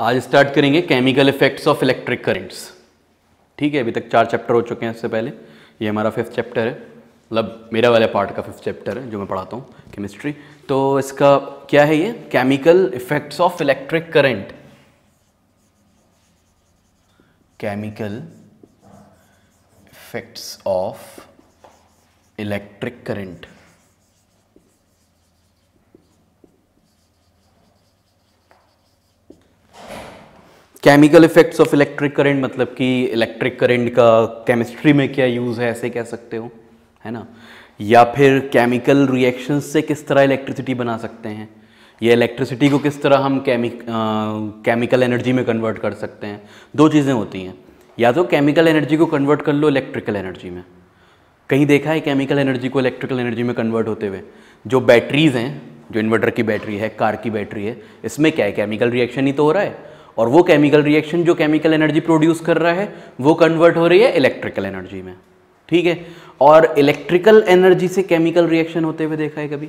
आज स्टार्ट करेंगे chemical effects of electric currents ठीक है, अभी तक चार चैप्टर हो चुके हैं इससे पहले। ये हमारा फिफ्थ चैप्टर है। मतलब मेरा वाले पार्ट का फिफ्थ चैप्टर है, जो मैं पढ़ाता हूँ केमिस्ट्री तो इसका क्या है ये? Chemical effects of electric current chemical effects of electric current chemical effects of electric current मतलब कि इलेक्ट्रिक करंट का केमिस्ट्री में क्या यूज़ है, ऐसे कह सकते हो, है ना? या फिर केमिकल रिएक्शंस से किस तरह इलेक्ट्रिसिटी बना सकते हैं? या इलेक्ट्रिसिटी को किस तरह हम केमिक केमिकल एनर्जी में कन्वर्ट कर सकते हैं? दो चीज़ें होती हैं। या तो केमिकल एनर्जी को कन्वर्ट कर लो इलेक्ट्रिकल एनर्जी में। कहीं देखा है केमिकल एनर्जी को इलेक्ट्रिकल एनर्जी में कन्वर्ट होते हुए? जो बैटरीज़ हैं, जो इन्वर्टर की बैटरी है कार की बैटरी है, इसमें क्या है? केमिकल रिएक्शन ही तो हो रहा है। और वो केमिकल रिएक्शन जो केमिकल एनर्जी प्रोड्यूस कर रहा है, वो कन्वर्ट हो रही है इलेक्ट्रिकल एनर्जी में। ठीक है? और इलेक्ट्रिकल एनर्जी से केमिकल रिएक्शन होते हुए देखा है कभी?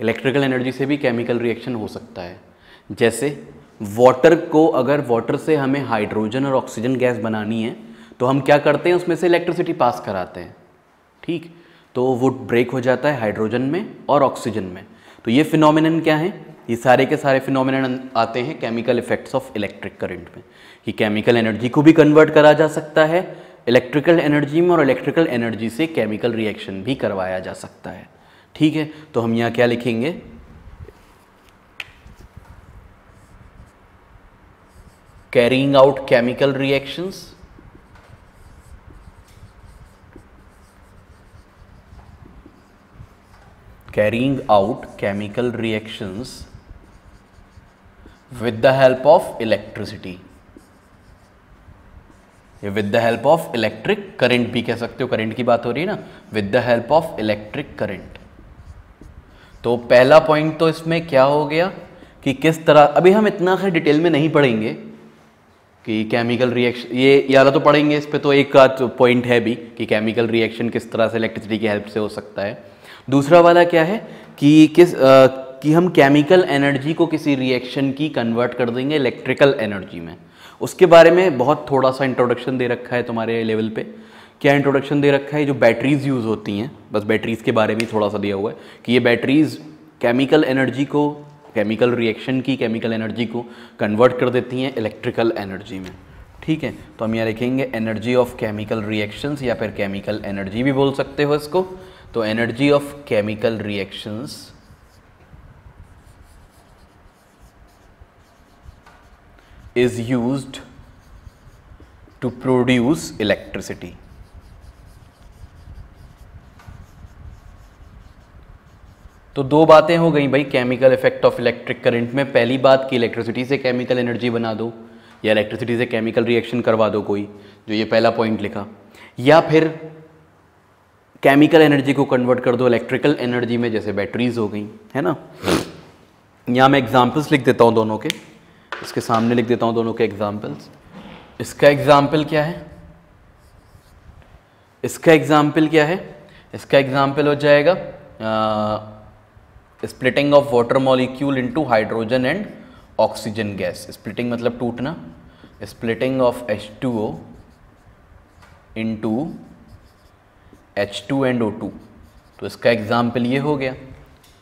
इलेक्ट्रिकल एनर्जी से भी केमिकल रिएक्शन हो सकता है। जैसे वाटर को अगर वाटर से हमें हाइड्रोजन और ऑक्सीजन गैस बनानी है तो हम क्या करते हैं? उसमें से इलेक्ट्रिसिटी पास कराते हैं। ठीक? तो वो ब्रेक हो जाता है हाइड्रोजन में और ऑक्सीजन में। तो ये फिनोमिनन क्या है? ये सारे के सारे फिनोमिनन आते हैं chemical effects of electric current में। कि केमिकल एनर्जी को भी कन्वर्ट करा जा सकता है इलेक्ट्रिकल एनर्जी में और इलेक्ट्रिकल एनर्जी से केमिकल रिएक्शन भी करवाया जा सकता है। ठीक है तो हम यहाँ क्या लिखेंगे? Carrying out chemical reactions carrying out chemical reactions. With the help of electricity. ये with the help of electric current भी कह सकते हो करंट की बात हो रही है ना? With the help of electric current तो पहला पॉइंट तो इसमें क्या हो गया कि किस तरह अभी हम इतना खैर डिटेल में नहीं पढ़ेंगे कि केमिकल रिएक्शन ये यारा तो पढ़ेंगे इस पर तो एक पॉइंट है भी कि केमिकल रिएक्शन किस तरह से इलेक्ट्रिसिटी की हेल्प से हो सकता है। दूसरा वाला क्या है कि किस आ, कि हम केमिकल एनर्जी को किसी रिएक्शन की कन्वर्ट कर देंगे इलेक्ट्रिकल एनर्जी में। उसके बारे में बहुत थोड़ा सा इंट्रोडक्शन दे रखा है तुम्हारे लेवल पे। क्या इंट्रोडक्शन दे रखा है? जो बैटरीज़ यूज़ होती हैं। बस बैटरीज़ के बारे में थोड़ा सा दिया हुआ है कि ये बैटरीज़ केमिकल एनर्जी को केमिकल रिएक्शन की केमिकल एनर्जी को कन्वर्ट कर देती हैं इलेक्ट्रिकल एनर्जी में। ठीक है? तो हम यहाँ लिखेंगे एनर्जी ऑफ़ केमिकल रिएक्शंस या फिर केमिकल एनर्जी भी बोल सकते हो इसको। तो energy of chemical reactions is used to produce electricity. तो दो बातें हो गई भाई chemical effect of electric current में। पहली बात कि इलेक्ट्रिसिटी से केमिकल एनर्जी बना दो, या इलेक्ट्रिसिटी से केमिकल रिएक्शन करवा दो कोई, जो ये पहला पॉइंट लिखा। या फिर केमिकल एनर्जी को कन्वर्ट कर दो इलेक्ट्रिकल एनर्जी में, जैसे बैटरीज हो गई, है ना? यहाँ मैं एग्जांपल्स लिख देता हूँ दोनों के। इसके सामने लिख देता हूँ दोनों के एग्जाम्पल्स इसका एग्ज़ाम्पल क्या है? इसका एग्ज़ाम्पल क्या है? इसका एग्ज़ाम्पल हो जाएगा splitting of water molecule into hydrogen and oxygen gas splitting मतलब टूटना. Splitting of H two O into H two and O two तो इसका एग्ज़ाम्पल ये हो गया.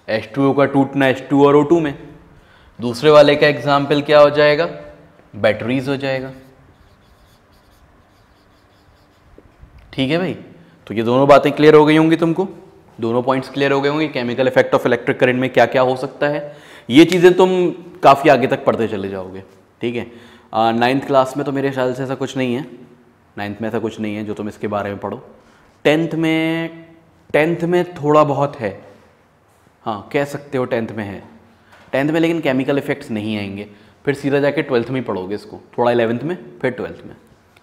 एच टू ओ का टूटना एच टू और ओ टू में. दूसरे वाले का एग्ज़ाम्पल क्या हो जाएगा? बैटरीज हो जाएगा। ठीक है भाई? तो ये दोनों बातें क्लियर हो गई होंगी तुमको? दोनों पॉइंट्स क्लियर हो गए होंगे। Chemical effect of electric current में क्या क्या हो सकता है? ये चीज़ें तुम काफ़ी आगे तक पढ़ते चले जाओगे। ठीक है? नाइन्थ क्लास में तो मेरे ख्याल से ऐसा कुछ नहीं है। नाइन्थ में ऐसा कुछ नहीं है, जो तुम इसके बारे में पढ़ो। टेंथ में टेंथ में थोड़ा बहुत है। हाँ कह सकते हो टेंथ में है। टेंथ में, लेकिन केमिकल इफेक्ट्स नहीं आएँगे। फिर सीधा जाके ट्वेल्थ में ही पढ़ोगे इसको। थोड़ा इलेवंथ में, फिर ट्वेल्थ में।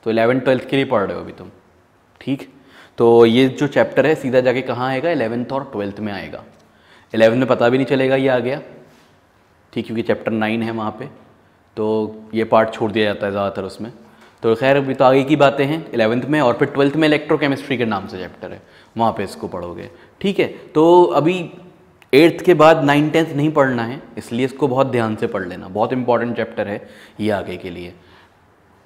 तो इलेवंथ ट्वेल्थ के लिए पढ़ रहे हो अभी तुम। ठीक? तो ये जो चैप्टर है, सीधा जाके कहाँ आएगा? इलेवंथ और ट्वेल्थ में आएगा। इलेवंथ में पता भी नहीं चलेगा ये आ गया। ठीक, क्योंकि चैप्टर नाइन है वहाँ पे। तो ये पार्ट छोड़ दिया जाता है ज़्यादातर उसमें। तो खैर, अभी तो आगे की बातें हैं। इलेवंथ में और फिर ट्वेल्थ में इलेक्ट्रोकेमिस्ट्री के नाम से चैप्टर है। वहाँ पे इसको पढ़ोगे। ठीक है? तो अभी एट्थ के बाद नाइन टेंथ नहीं पढ़ना है, इसलिए इसको बहुत ध्यान से पढ़ लेना। बहुत इंपॉर्टेंट चैप्टर है ये आगे के लिए।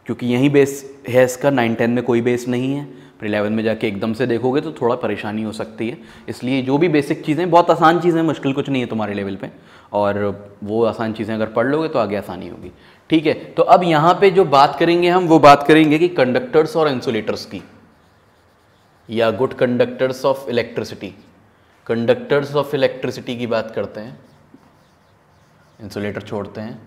क्योंकि यही बेस है इसका, नाइन टेन में कोई बेस नहीं है। फिर इलेवन में जाके एकदम से देखोगे तो थोड़ा परेशानी हो सकती है। इसलिए जो भी बेसिक चीज़ें, बहुत आसान चीज़ें, मुश्किल कुछ नहीं है तुम्हारे लेवल पे। और वो आसान चीज़ें अगर पढ़ लोगे तो आगे आसानी होगी। ठीक है तो अब यहाँ पे जो बात करेंगे हम, वो बात करेंगे कि कंडक्टर्स और इंसुलेटर्स की। या good conductors of electricity conductors of electricity की बात करते हैं, इंसुलेटर छोड़ते हैं,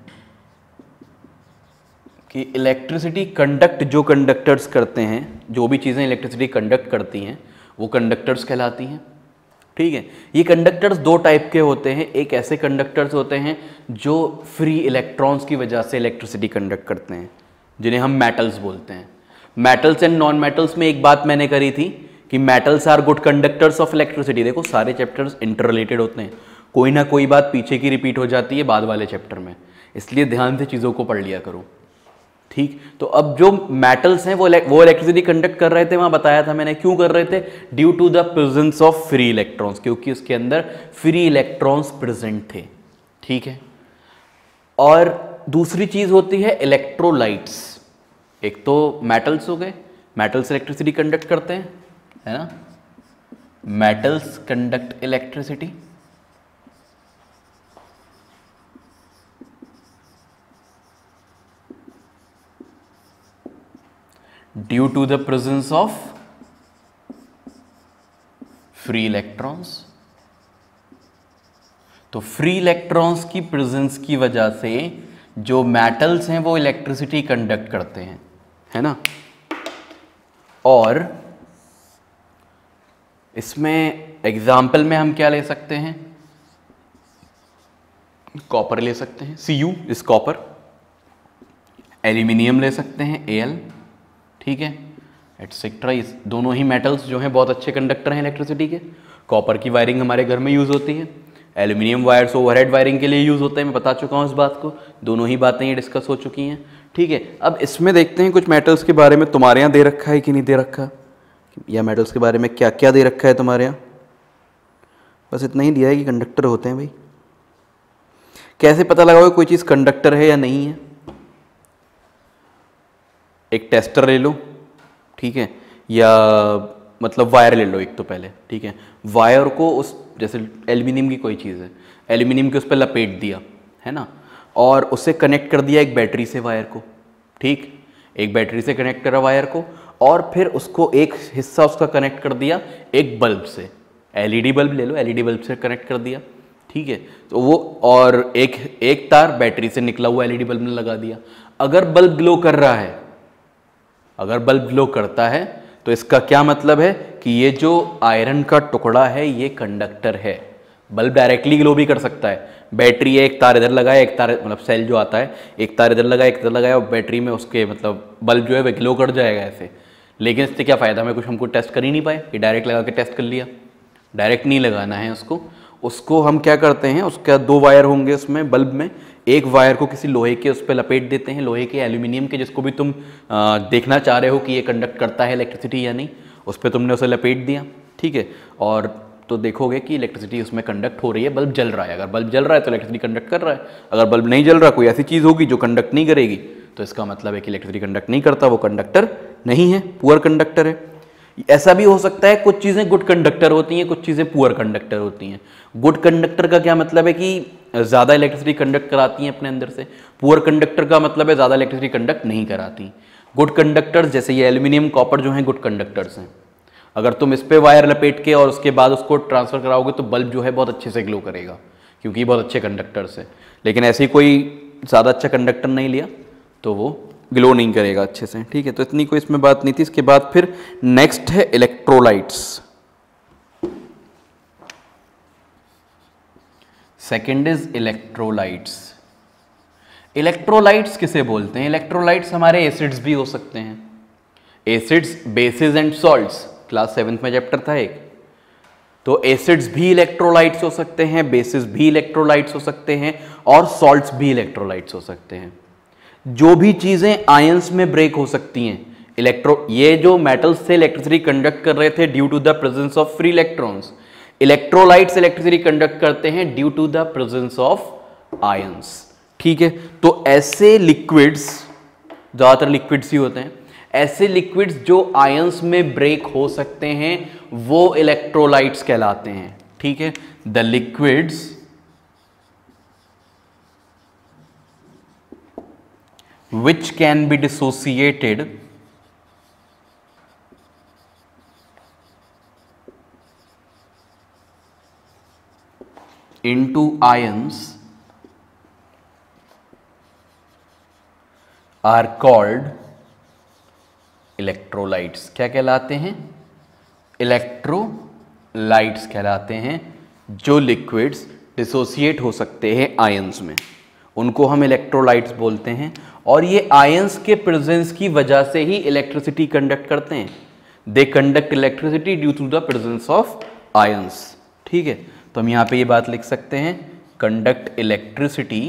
कि इलेक्ट्रिसिटी कंडक्ट जो कंडक्टर्स करते हैं, जो भी चीज़ें इलेक्ट्रिसिटी कंडक्ट करती हैं, वो कंडक्टर्स कहलाती हैं। ठीक है? ये कंडक्टर्स दो टाइप के होते हैं। एक ऐसे कंडक्टर्स होते हैं जो फ्री इलेक्ट्रॉन्स की वजह से इलेक्ट्रिसिटी कंडक्ट करते हैं, जिन्हें हम मेटल्स बोलते हैं। मेटल्स एंड नॉन मेटल्स में एक बात मैंने करी थी कि metals are good conductors of electricity देखो, सारे चैप्टर्स इंटर रिलेटेड होते हैं। कोई ना कोई बात पीछे की रिपीट हो जाती है बाद वाले चैप्टर में। इसलिए ध्यान से चीज़ों को पढ़ लिया करो। ठीक? तो अब जो मेटल्स हैं, वो वो इलेक्ट्रिसिटी कंडक्ट कर रहे थे, वहाँ बताया था मैंने। क्यों कर रहे थे? Due to the presence of free electrons क्योंकि उसके अंदर फ्री इलेक्ट्रॉन्स प्रेजेंट थे। ठीक है? और दूसरी चीज़ होती है इलेक्ट्रोलाइट्स एक तो मेटल्स हो गए। मेटल्स इलेक्ट्रिसिटी कंडक्ट करते हैं। है ना? Metals conduct electricity due to the presence of free electrons तो फ्री इलेक्ट्रॉन्स की प्रेजेंस की वजह से जो मेटल्स हैं वो इलेक्ट्रिसिटी कंडक्ट करते हैं, है ना? और इसमें एग्ज़ाम्पल में हम क्या ले सकते हैं? कॉपर ले सकते हैं C U is copper aluminium ले सकते हैं ए एल ठीक है? एटसेट्रा इस दोनों ही मेटल्स जो हैं, बहुत अच्छे कंडक्टर हैं इलेक्ट्रिसिटी के. कॉपर की वायरिंग हमारे घर में यूज़ होती है. एल्यूमिनियम वायर्स ओवरहेड वायरिंग के लिए यूज़ होते हैं, मैं बता चुका हूँ इस बात को. दोनों ही बातें ये डिस्कस हो चुकी हैं. ठीक है? अब इसमें देखते हैं कुछ मेटल्स के बारे में. तुम्हारे यहाँ दे रखा है कि नहीं दे रखा? या मेटल्स के बारे में क्या क्या दे रखा है तुम्हारे यहाँ? बस इतना ही दिया है कि कंडक्टर होते हैं भाई। कैसे पता लगाओगे कोई चीज़ कंडक्टर है या नहीं है? एक टेस्टर ले लो, ठीक है? या मतलब वायर ले लो एक तो पहले, ठीक है? वायर को उस, जैसे एल्यूमिनियम की कोई चीज़ है। एल्यूमिनियम के उस पर लपेट दिया, है ना? और उससे कनेक्ट कर दिया एक बैटरी से वायर को, ठीक? एक बैटरी से कनेक्ट करा वायर को और फिर उसको एक हिस्सा उसका कनेक्ट कर दिया, एक बल्ब से। एलईडी बल्ब ले लो एलईडी बल्ब से कनेक्ट कर दिया, ठीक है? तो वो और एक एक तार बैटरी से निकला हुआ एलईडी बल्ब ने लगा दिया। अगर बल्ब ग्लो कर रहा है, अगर बल्ब ग्लो करता है तो इसका क्या मतलब है कि ये जो आयरन का टुकड़ा है, ये कंडक्टर है। बल्ब डायरेक्टली ग्लो भी कर सकता है। बैटरी है एक तार इधर लगाया एक तार मतलब सेल जो आता है, एक तार इधर लगाया एक इधर लगाया और बैटरी में उसके मतलब बल्ब जो है वह ग्लो कर जाएगा ऐसे। लेकिन इससे क्या फ़ायदा? हमें कुछ हमको टेस्ट कर ही नहीं पाए। कि डायरेक्ट लगा के टेस्ट कर लिया। डायरेक्ट नहीं लगाना है उसको उसको हम क्या करते हैं? उसका दो वायर होंगे उसमें बल्ब में। एक वायर को किसी लोहे के उस पर लपेट देते हैं। लोहे के एल्यूमिनियम के जिसको भी तुम आ, देखना चाह रहे हो कि ये कंडक्ट करता है इलेक्ट्रिसिटी या नहीं उस पर तुमने उसे लपेट दिया। ठीक है? और तो देखोगे कि इलेक्ट्रिसिटी उसमें कंडक्ट हो रही है। बल्ब जल रहा है। अगर बल्ब जल रहा है तो इलेक्ट्रिसिटी कंडक्ट कर रहा है। अगर बल्ब नहीं जल रहा कोई ऐसी चीज़ होगी जो कंडक्ट नहीं करेगी। तो इसका मतलब है कि इलेक्ट्रिसिटी कंडक्ट नहीं करता, वो कंडक्टर नहीं है पुअर कंडक्टर है। ऐसा भी हो सकता है कुछ चीज़ें गुड कंडक्टर होती हैं, कुछ चीज़ें पुअर कंडक्टर होती हैं। गुड कंडक्टर का क्या मतलब है कि ज़्यादा इलेक्ट्रिसिटी कंडक्ट कराती हैं अपने अंदर से? पुअर कंडक्टर का मतलब है ज़्यादा इलेक्ट्रिसिटी कंडक्ट नहीं कराती। गुड कंडक्टर्स जैसे ये एल्यूमिनियम कॉपर जो हैं गुड कंडक्टर्स हैं। अगर तुम इस पर वायर लपेट के और उसके बाद उसको ट्रांसफ़र कराओगे तो बल्ब जो है बहुत अच्छे से ग्लो करेगा, क्योंकि बहुत अच्छे कंडक्टर्स हैं। लेकिन ऐसे कोई ज़्यादा अच्छा कंडक्टर नहीं लिया। तो वो ग्लो नहीं करेगा अच्छे से। ठीक है तो इतनी कोई इसमें बात नहीं थी। इसके बाद फिर नेक्स्ट है electrolytes second is electrolytes electrolytes किसे बोलते हैं? इलेक्ट्रोलाइट्स हमारे एसिड्स भी हो सकते हैं। Acids bases and salts class seventh में चैप्टर था एक। तो एसिड्स भी इलेक्ट्रोलाइट्स हो सकते हैं बेसिस भी इलेक्ट्रोलाइट्स हो सकते हैं, और सॉल्ट्स भी इलेक्ट्रोलाइट्स हो सकते हैं। जो भी चीज़ें आयंस में ब्रेक हो सकती हैं। इलेक्ट्रो ये जो मेटल्स से इलेक्ट्रिसिटी कंडक्ट कर रहे थे due to the presence of free electrons electrolytes electricity conduct करते हैं due to the presence of ions ठीक है? तो ऐसे लिक्विड्स ज़्यादातर लिक्विड्स ही होते हैं, ऐसे लिक्विड्स जो आयंस में ब्रेक हो सकते हैं, वो इलेक्ट्रोलाइट्स कहलाते हैं। ठीक है? The liquids which can be dissociated into ions are called electrolytes क्या कहलाते हैं? इलेक्ट्रोलाइट्स कहलाते हैं, जो लिक्विड्स डिसोसिएट हो सकते हैं आयंस में। उनको हम इलेक्ट्रोलाइट्स बोलते हैं और ये आयंस के प्रेजेंस की वजह से ही इलेक्ट्रिसिटी कंडक्ट करते हैं। They conduct electricity due to the presence of ions ठीक है? तो हम यहाँ पे ये बात लिख सकते हैं। कंडक्ट इलेक्ट्रिसिटी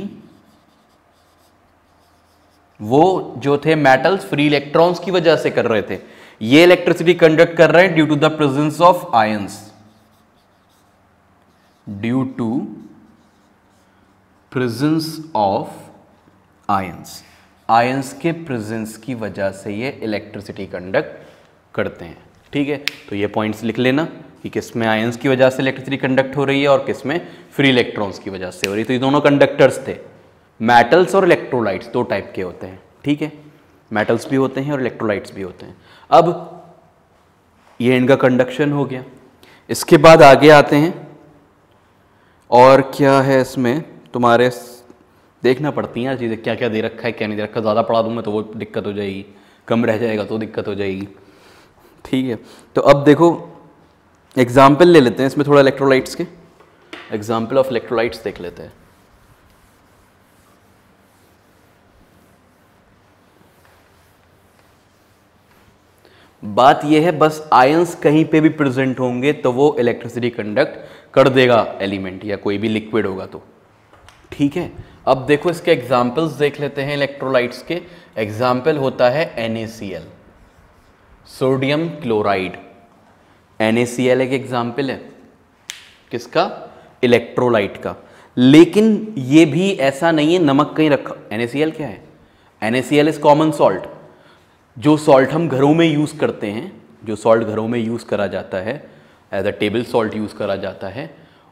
वो जो थे मेटल्स फ्री इलेक्ट्रॉन्स की वजह से कर रहे थे। ये इलेक्ट्रिसिटी कंडक्ट कर रहे हैं due to the presence of ions due to presence of ions ions के प्रेजेंस की वजह से ये इलेक्ट्रिसिटी कंडक्ट करते हैं। ठीक है? तो ये पॉइंट्स लिख लेना कि किसमें आयंस की वजह से इलेक्ट्रिसिटी कंडक्ट हो रही है और किसमें फ्री इलेक्ट्रॉन्स की वजह से हो रही है। तो ये दोनों कंडक्टर्स थे। मेटल्स और इलेक्ट्रोलाइट्स दो टाइप के होते हैं। ठीक है? मेटल्स भी होते हैं और इलेक्ट्रोलाइट्स भी होते हैं। अब ये इनका कंडक्शन हो गया। इसके बाद आगे आते हैं। और क्या है इसमें? तुम्हारे देखना पड़ती हैं चीज़ें क्या क्या दे रखा है, क्या नहीं दे रखा, ज़्यादा पढ़ा दूँगा तो वो दिक्कत हो जाएगी, कम रह जाएगा तो दिक्कत हो जाएगी। ठीक है तो अब देखो एग्ज़ाम्पल ले लेते हैं इसमें थोड़ा इलेक्ट्रोलाइट्स के। एग्ज़ाम्पल ऑफ़ इलेक्ट्रोलाइट्स देख लेते हैं। बात यह है, बस आयंस कहीं पे भी प्रेजेंट होंगे तो वो इलेक्ट्रिसिटी कंडक्ट कर देगा एलिमेंट या कोई भी लिक्विड होगा तो। ठीक है? अब देखो इसके एग्जाम्पल्स देख लेते हैं इलेक्ट्रोलाइट्स के। एग्ज़ाम्पल होता है NaCl सोडियम क्लोराइड NaCl एक एग्ज़ाम्पल है। किसका? इलेक्ट्रोलाइट का। लेकिन ये भी ऐसा नहीं है, नमक कहीं रखा। NaCl क्या है? NaCl इज़ कॉमन सॉल्ट जो सॉल्ट हम घरों में यूज़ करते हैं, जो सॉल्ट घरों में यूज़ करा जाता है as a table salt use करा जाता है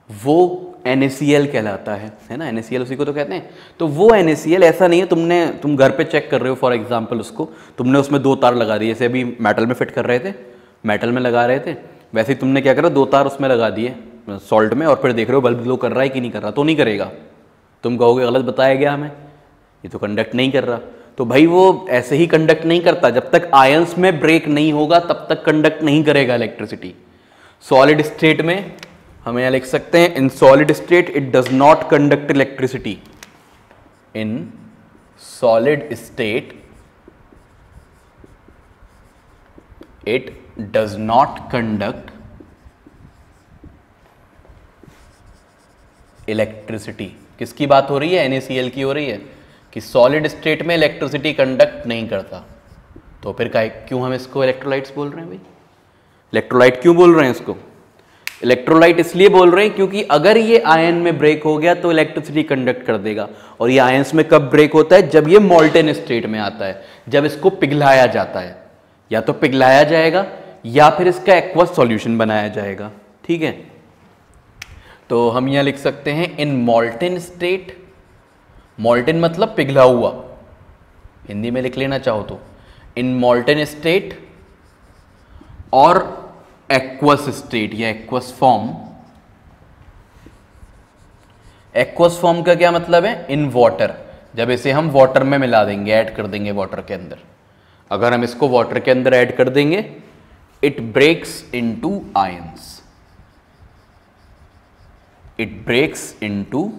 वो एन कहलाता है है ना? एन उसी को तो कहते हैं। तो वो NACL ऐसा नहीं है, तुमने, तुम घर पे चेक कर रहे हो फॉर एग्जांपल उसको। तुमने उसमें दो तार लगा दिए, जैसे अभी मेटल में फिट कर रहे थे मेटल में लगा रहे थे, वैसे ही तुमने क्या करा, दो तार उसमें लगा दिए सॉल्ट में, और फिर देख रहे हो बल्ब ग्लो कर रहा है कि नहीं कर रहा तो नहीं करेगा। तुम कहोगे, गलत बताया गया हमें, ये तो कंडक्ट नहीं कर रहा। तो भाई वो ऐसे ही कंडक्ट नहीं करता, जब तक आयंस में ब्रेक नहीं होगा, तब तक कंडक्ट नहीं करेगा इलेक्ट्रिसिटी सॉलिड स्टेट में हम यहाँ लिख सकते हैं in solid state it does not conduct electricity in solid state it does not conduct electricity किसकी बात हो रही है? NaCl की हो रही है। कि सॉलिड स्टेट में इलेक्ट्रिसिटी कंडक्ट नहीं करता। तो फिर क्यों हम इसको इलेक्ट्रोलाइट्स बोल रहे हैं भाई? इलेक्ट्रोलाइट क्यों बोल रहे हैं इसको? इलेक्ट्रोलाइट इसलिए बोल रहे हैं क्योंकि अगर ये आयन में ब्रेक हो गया तो इलेक्ट्रिसिटी कंडक्ट कर देगा। और ये आयंस में कब ब्रेक होता है? जब ये मोल्टेन स्टेट में आता है, जब इसको पिघलाया जाता है। या तो पिघलाया जाएगा, या फिर इसका एक्वस सॉल्यूशन बनाया जाएगा। ठीक है? तो हम यहाँ लिख सकते हैं इन मोल्टेन स्टेट मोल्टेन मतलब पिघला हुआ। हिंदी में लिख लेना चाहो तो। इन मोल्टेन स्टेट और एक्वस स्टेट या एक्वस फॉर्म एक्वस फॉर्म का क्या मतलब है? इन वाटर जब इसे हम वाटर में मिला देंगे ऐड कर देंगे वाटर के अंदर. अगर हम इसको वाटर के अंदर ऐड कर देंगे it breaks into ions it breaks into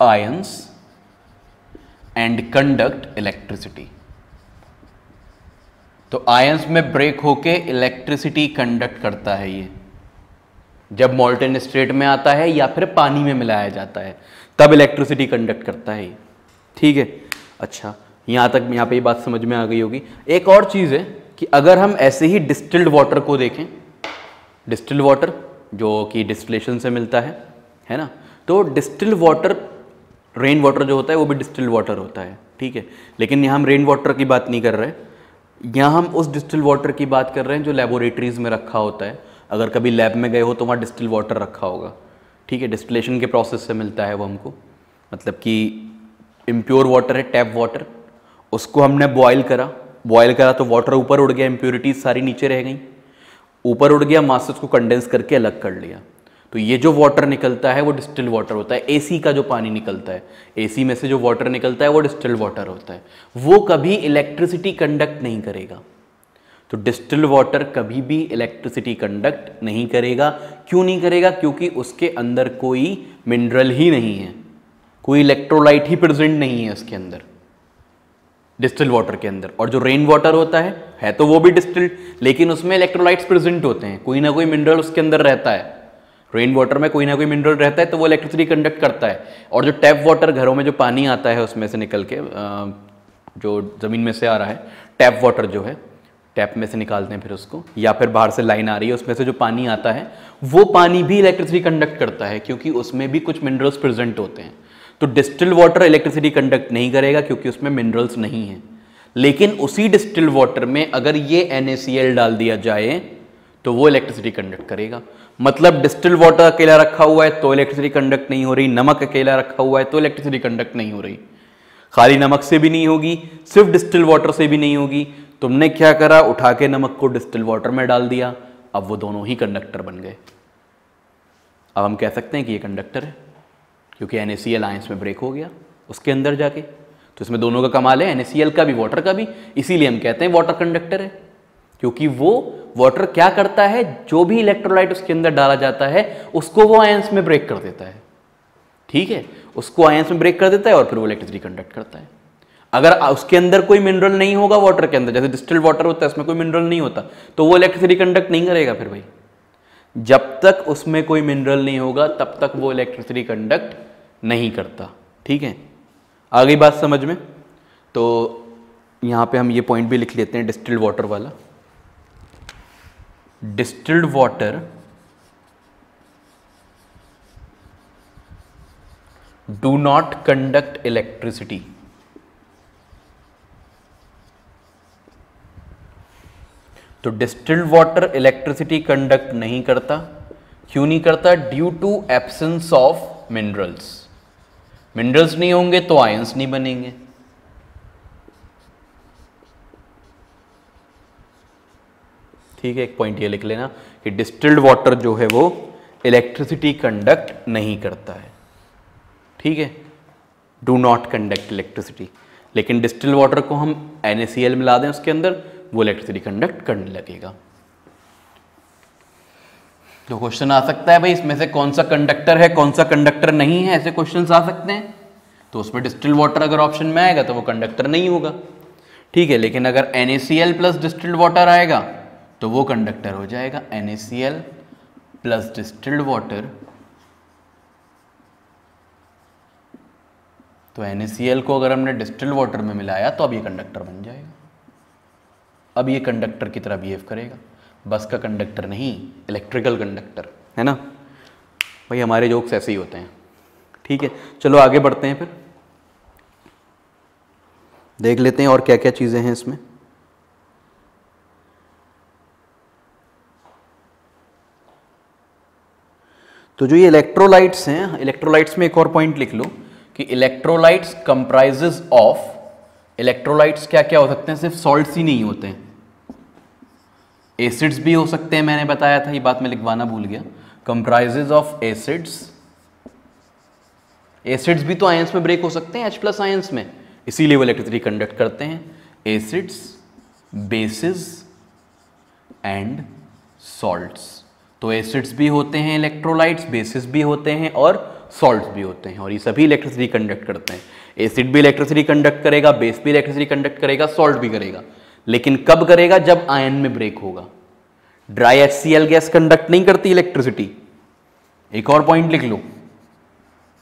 ions and conduct electricity तो आयंस में ब्रेक होके इलेक्ट्रिसिटी कंडक्ट करता है ये। जब मोल्टेन स्टेट में आता है या फिर पानी में मिलाया जाता है, तब इलेक्ट्रिसिटी कंडक्ट करता है ये। ठीक है? अच्छा यहाँ तक, यहाँ पे ये बात समझ में आ गई होगी। एक और चीज़ है कि अगर हम ऐसे ही डिस्टिल्ड वाटर को देखें डिस्टिल्ड वाटर जो कि डिस्टिलेशन से मिलता है है ना? तो डिस्टिल वाटर रेन वाटर जो होता है, वो भी डिस्टिल वाटर होता है। ठीक है? लेकिन यहाँ हम रेन वाटर की बात नहीं कर रहे। यहाँ हम उस डिस्टिल वाटर की बात कर रहे हैं जो लेबोरेटरीज में रखा होता है। अगर कभी लैब में गए हो तो वहाँ डिस्टिल वाटर रखा होगा। ठीक है डिस्टिलेशन के प्रोसेस से मिलता है वो हमको। मतलब कि इम्प्योर वाटर है टैप वाटर उसको हमने बॉयल करा। बॉयल करा तो वाटर ऊपर उड़ गया इम्प्योरिटीज सारी नीचे रह गई। ऊपर उड़ गया मास्टर्स को कंडेंस करके अलग कर लिया। तो ये जो वाटर निकलता है, वो डिस्टिल वाटर होता है। एसी का जो पानी निकलता है एसी में से जो वाटर निकलता है, वो डिस्टिल वाटर होता है। वो कभी इलेक्ट्रिसिटी कंडक्ट नहीं करेगा। तो डिस्टिल वाटर कभी भी इलेक्ट्रिसिटी कंडक्ट नहीं करेगा। क्यों नहीं करेगा? क्योंकि उसके अंदर कोई मिनरल ही नहीं है। कोई इलेक्ट्रोलाइट ही प्रेजेंट नहीं है उसके अंदर डिस्टिल वाटर के अंदर। और जो रेन वाटर होता है है तो वो भी डिस्टिल्ड लेकिन उसमें इलेक्ट्रोलाइट्स प्रेजेंट होते हैं। कोई ना कोई मिनरल उसके अंदर रहता है। रेन वाटर में कोई ना कोई मिनरल रहता है तो वो इलेक्ट्रिसिटी कंडक्ट करता है। और जो टैप वाटर घरों में जो पानी आता है, उसमें से निकल के जो ज़मीन में से आ रहा है टैप वाटर जो है टैप में से निकालते हैं फिर उसको, या फिर बाहर से लाइन आ रही है, उसमें से जो पानी आता है, वो पानी भी इलेक्ट्रिसिटी कंडक्ट करता है, क्योंकि उसमें भी कुछ मिनरल्स प्रेजेंट होते हैं। तो डिस्टिल वाटर इलेक्ट्रिसिटी कंडक्ट नहीं करेगा, क्योंकि उसमें मिनरल्स नहीं है। लेकिन उसी डिस्टिल वाटर में अगर ये NaCl डाल दिया जाए तो वो इलेक्ट्रिसिटी कंडक्ट करेगा। मतलब डिस्टिल वाटर अकेला रखा हुआ है तो इलेक्ट्रिसिटी कंडक्ट नहीं हो रही, नमक अकेला रखा हुआ है तो इलेक्ट्रिसिटी कंडक्ट नहीं हो रही। खाली नमक से भी नहीं होगी, सिर्फ़ डिस्टिल वाटर से भी नहीं होगी। तुमने क्या करा? उठा के नमक को डिस्टिल वाटर में डाल दिया, अब वो दोनों ही कंडक्टर बन गए। अब हम कह सकते हैं कि ये कंडक्टर है, क्योंकि एन आयंस में ब्रेक हो गया उसके अंदर जाके। तो इसमें दोनों का कमाल है एन का भी वाटर का भी, इसीलिए हम कहते हैं वाटर कंडक्टर है। क्योंकि वो वाटर क्या करता है? जो भी इलेक्ट्रोलाइट उसके अंदर डाला जाता है, उसको वो आयंस में ब्रेक कर देता है। ठीक है? उसको आयंस में ब्रेक कर देता है और फिर वो इलेक्ट्रिसिटी कंडक्ट करता है। अगर उसके अंदर कोई मिनरल नहीं होगा वाटर के अंदर, जैसे डिस्टिल्ड वाटर होता है, उसमें कोई मिनरल नहीं होता तो वो इलेक्ट्रिसिटी कंडक्ट नहीं करेगा फिर भाई। जब तक उसमें कोई मिनरल नहीं होगा, तब तक वो इलेक्ट्रिसिटी कंडक्ट नहीं करता। ठीक है? आ गई बात समझ में? तो यहाँ पे हम ये पॉइंट भी लिख लेते हैं डिस्टिल्ड वाटर वाला। Distilled water, do not conduct electricity. तो डिस्टिल्ड वाटर इलेक्ट्रिसिटी कंडक्ट नहीं करता, क्यों नहीं करता? Due to absence of minerals. Minerals नहीं होंगे तो आयंस नहीं बनेंगे। ठीक है, एक पॉइंट ये लिख लेना कि डिस्टिल्ड वाटर जो है वो इलेक्ट्रिसिटी कंडक्ट नहीं करता है। ठीक है? डू नॉट कंडक्ट इलेक्ट्रिसिटी लेकिन डिस्टिल वाटर को हम एन मिला दें उसके अंदर, वो इलेक्ट्रिसिटी कंडक्ट करने लगेगा। तो क्वेश्चन आ सकता है, भाई, इसमें से कौन सा कंडक्टर है, कौन सा कंडक्टर नहीं है, ऐसे क्वेश्चंस आ सकते हैं। तो उसमें डिस्टिल वाटर अगर ऑप्शन में आएगा तो वो कंडक्टर नहीं होगा। ठीक है, लेकिन अगर NaCl प्लस डिस्टिल्ड वाटर आएगा तो वो कंडक्टर हो जाएगा NaCl प्लस डिस्टिल्ड वाटर तो NaCl को अगर हमने डिस्टिल्ड वाटर में मिलाया तो अब ये कंडक्टर बन जाएगा। अब ये कंडक्टर की तरह बिहेव करेगा। बस का कंडक्टर नहीं इलेक्ट्रिकल कंडक्टर है ना? भाई हमारे जोक्स ऐसे ही होते हैं। ठीक है, चलो आगे बढ़ते हैं फिर। देख लेते हैं और क्या क्या चीज़ें हैं इसमें। तो जो ये इलेक्ट्रोलाइट्स हैं इलेक्ट्रोलाइट्स में एक और पॉइंट लिख लो कि इलेक्ट्रोलाइट्स कंप्राइजेस ऑफ़ इलेक्ट्रोलाइट्स क्या क्या हो सकते हैं? सिर्फ़ सॉल्ट्स ही नहीं होते हैं। एसिड्स भी हो सकते हैं, मैंने बताया था, ये बात मैं लिखवाना भूल गया। कंप्राइजेज ऑफ़ एसिड्स एसिड्स भी तो आयंस में ब्रेक हो सकते हैं एच प्लस आयंस में। इसीलिए वो इलेक्ट्रिसिटी कंडक्ट करते हैं। एसिड्स बेसिस एंड सॉल्ट्स तो एसिड्स भी होते हैं इलेक्ट्रोलाइट्स बेसिस भी होते हैं और सॉल्ट्स भी होते हैं और ये सभी इलेक्ट्रिसिटी कंडक्ट करते हैं। एसिड भी इलेक्ट्रिसिटी कंडक्ट करेगा बेस भी इलेक्ट्रिसिटी कंडक्ट करेगा सॉल्ट भी करेगा। लेकिन कब करेगा? जब आयन में ब्रेक होगा। ड्राई एच गैस कंडक्ट नहीं करती इलेक्ट्रिसिटी एक और पॉइंट लिख लो।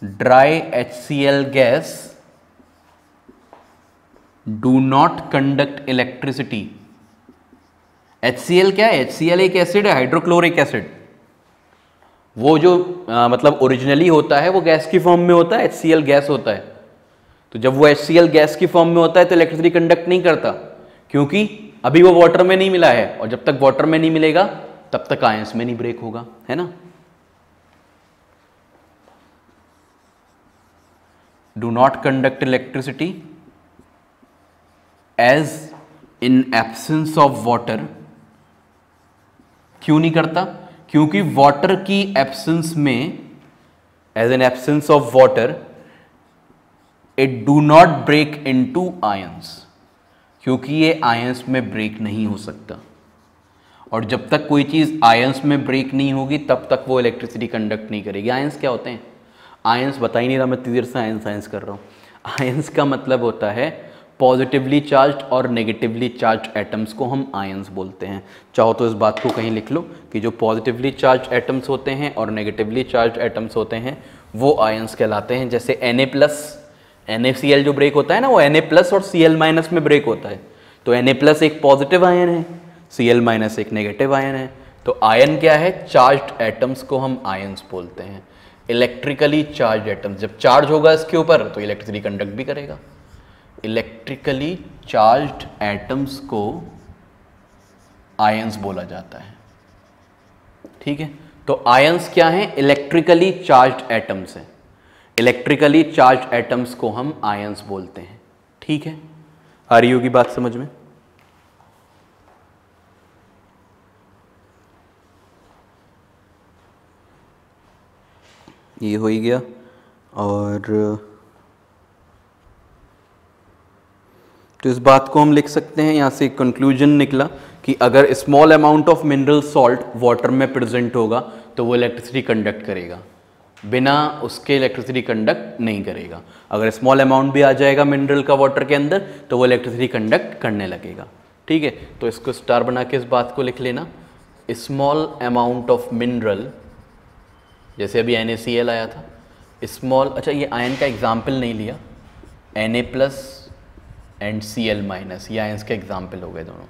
Dry H gas do not conduct electricity H क्या है? एच एक एसिड है हाइड्रोक्लोरिक एसिड वो जो आ, मतलब ओरिजिनली होता है वो गैस की फॉर्म में होता है एच गैस होता है. तो जब वो एच गैस की फॉर्म में होता है तो इलेक्ट्रिसिटी कंडक्ट नहीं करता. क्योंकि अभी वो वाटर में नहीं मिला है और जब तक वाटर में नहीं मिलेगा तब तक आयंस में नहीं ब्रेक होगा है ना? Do not conduct electricity as in absence of water क्यों नहीं करता? क्योंकि वाटर की एब्सेंस में as an absence of water it do not break into ions क्योंकि ये आयंस में ब्रेक नहीं हो सकता। और जब तक कोई चीज़ आयंस में ब्रेक नहीं होगी, तब तक वो इलेक्ट्रिसिटी कंडक्ट नहीं करेगी। आयंस क्या होते हैं? आयंस बता ही नहीं रहा मैं, इतनी देर से आयंस आयंस कर रहा हूँ। आयंस का मतलब होता है पॉजिटिवली चार्ज और नेगेटिवली चार्ज एटम्स को हम आयंस बोलते हैं। चाहो तो इस बात को कहीं लिख लो कि जो पॉजिटिवली चार्ज एटम्स होते हैं और नेगेटिवली चार्ज एटम्स होते हैं, वो आयंस कहलाते हैं। जैसे Na plus N A C L जो ब्रेक होता है ना, वो Na प्लस और Cl माइनस में ब्रेक होता है। तो Na प्लस एक पॉजिटिव आयन है, Cl माइनस एक नेगेटिव आयन है। तो आयन क्या है? चार्ज एटम्स को हम आयंस बोलते हैं। इलेक्ट्रिकली चार्ज एटम्स जब चार्ज होगा इसके ऊपर तो इलेक्ट्रिसिटी कंडक्ट भी करेगा। इलेक्ट्रिकली चार्ज्ड एटम्स को आयंस बोला जाता है। ठीक है? तो आयंस क्या है? इलेक्ट्रिकली चार्ज्ड एटम्स है। इलेक्ट्रिकली चार्ज एटम्स को हम आयंस बोलते हैं। ठीक है? आ रही होगी बात समझ में? ये हो ही गया। और तो इस बात को हम लिख सकते हैं, यहाँ से कंक्लूजन निकला कि अगर small amount of mineral salt water में प्रेजेंट होगा तो वो इलेक्ट्रिसिटी कंडक्ट करेगा। बिना उसके इलेक्ट्रिसिटी कंडक्ट नहीं करेगा। अगर स्मॉल अमाउंट भी आ जाएगा मिनरल का वाटर के अंदर तो वो इलेक्ट्रिसिटी कंडक्ट करने लगेगा। ठीक है? तो इसको स्टार बना के इस बात को लिख लेना। स्मॉल अमाउंट ऑफ़ मिनरल जैसे अभी एन आया था स्मॉल अच्छा ये आयन का एग्ज़ाम्पल नहीं लिया। N A plus and C L minus ये आयन्स के एग्ज़ाम्पल हो गए दोनों।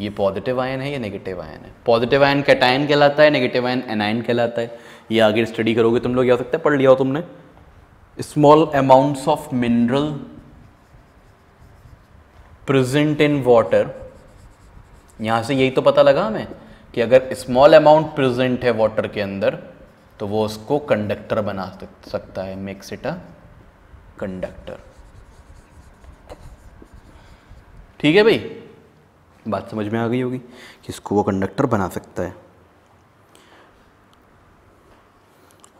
ये पॉजिटिव आयन है, ये नेगेटिव आयन है। पॉजिटिव आयन कैटायन कहलाता है नेगेटिव आयन एनाइन कहलाता है। ये आगे स्टडी करोगे तुम लोग, क्या हो सकता है? पढ़ लिया हो तुमने। Small amounts of mineral present in water यहाँ से यही तो पता लगा हमें कि अगर स्मॉल अमाउंट प्रेजेंट है वाटर के अंदर तो वो उसको कंडक्टर बना सकता है। मेक्स इट अ कंडक्टर ठीक है भाई? बात समझ में आ गई होगी। कि इसको वो कंडक्टर बना सकता है?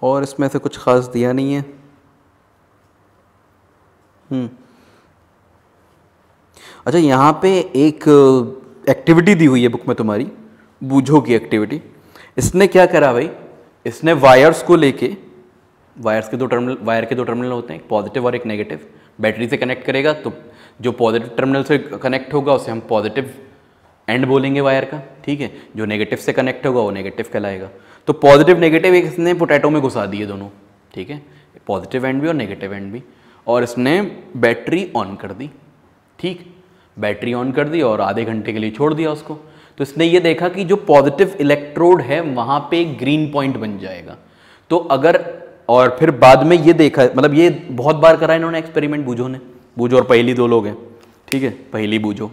और इसमें से कुछ ख़ास दिया नहीं है। हम्म। अच्छा यहाँ पे एक एक्टिविटी दी हुई है बुक में तुम्हारी, बूझो की एक्टिविटी इसने क्या करा भाई? इसने वायर्स को लेके वायर्स के दो टर्मिनल वायर के दो टर्मिनल होते हैं, एक पॉजिटिव और एक नेगेटिव बैटरी से कनेक्ट करेगा तो जो पॉजिटिव टर्मिनल से कनेक्ट होगा, उसे हम पॉजिटिव एंड बोलेंगे वायर का, ठीक है? जो नेगेटिव से कनेक्ट होगा, वो नेगेटिव कहलाएगा। तो पॉजिटिव नेगेटिव एक इसने पोटैटो में घुसा दिए दोनों, ठीक है? पॉजिटिव एंड भी और नेगेटिव एंड भी। और इसने बैटरी ऑन कर दी, ठीक? बैटरी ऑन कर दी और आधे घंटे के लिए छोड़ दिया उसको। तो इसने ये देखा कि जो पॉजिटिव इलेक्ट्रोड है, वहाँ पे ग्रीन पॉइंट बन जाएगा। तो अगर, और फिर बाद में ये देखा मतलब ये बहुत बार करा इन्होंने एक्सपेरिमेंट बूझो ने। बूझो और पहली दो लोग हैं, ठीक है? पहली बूझो।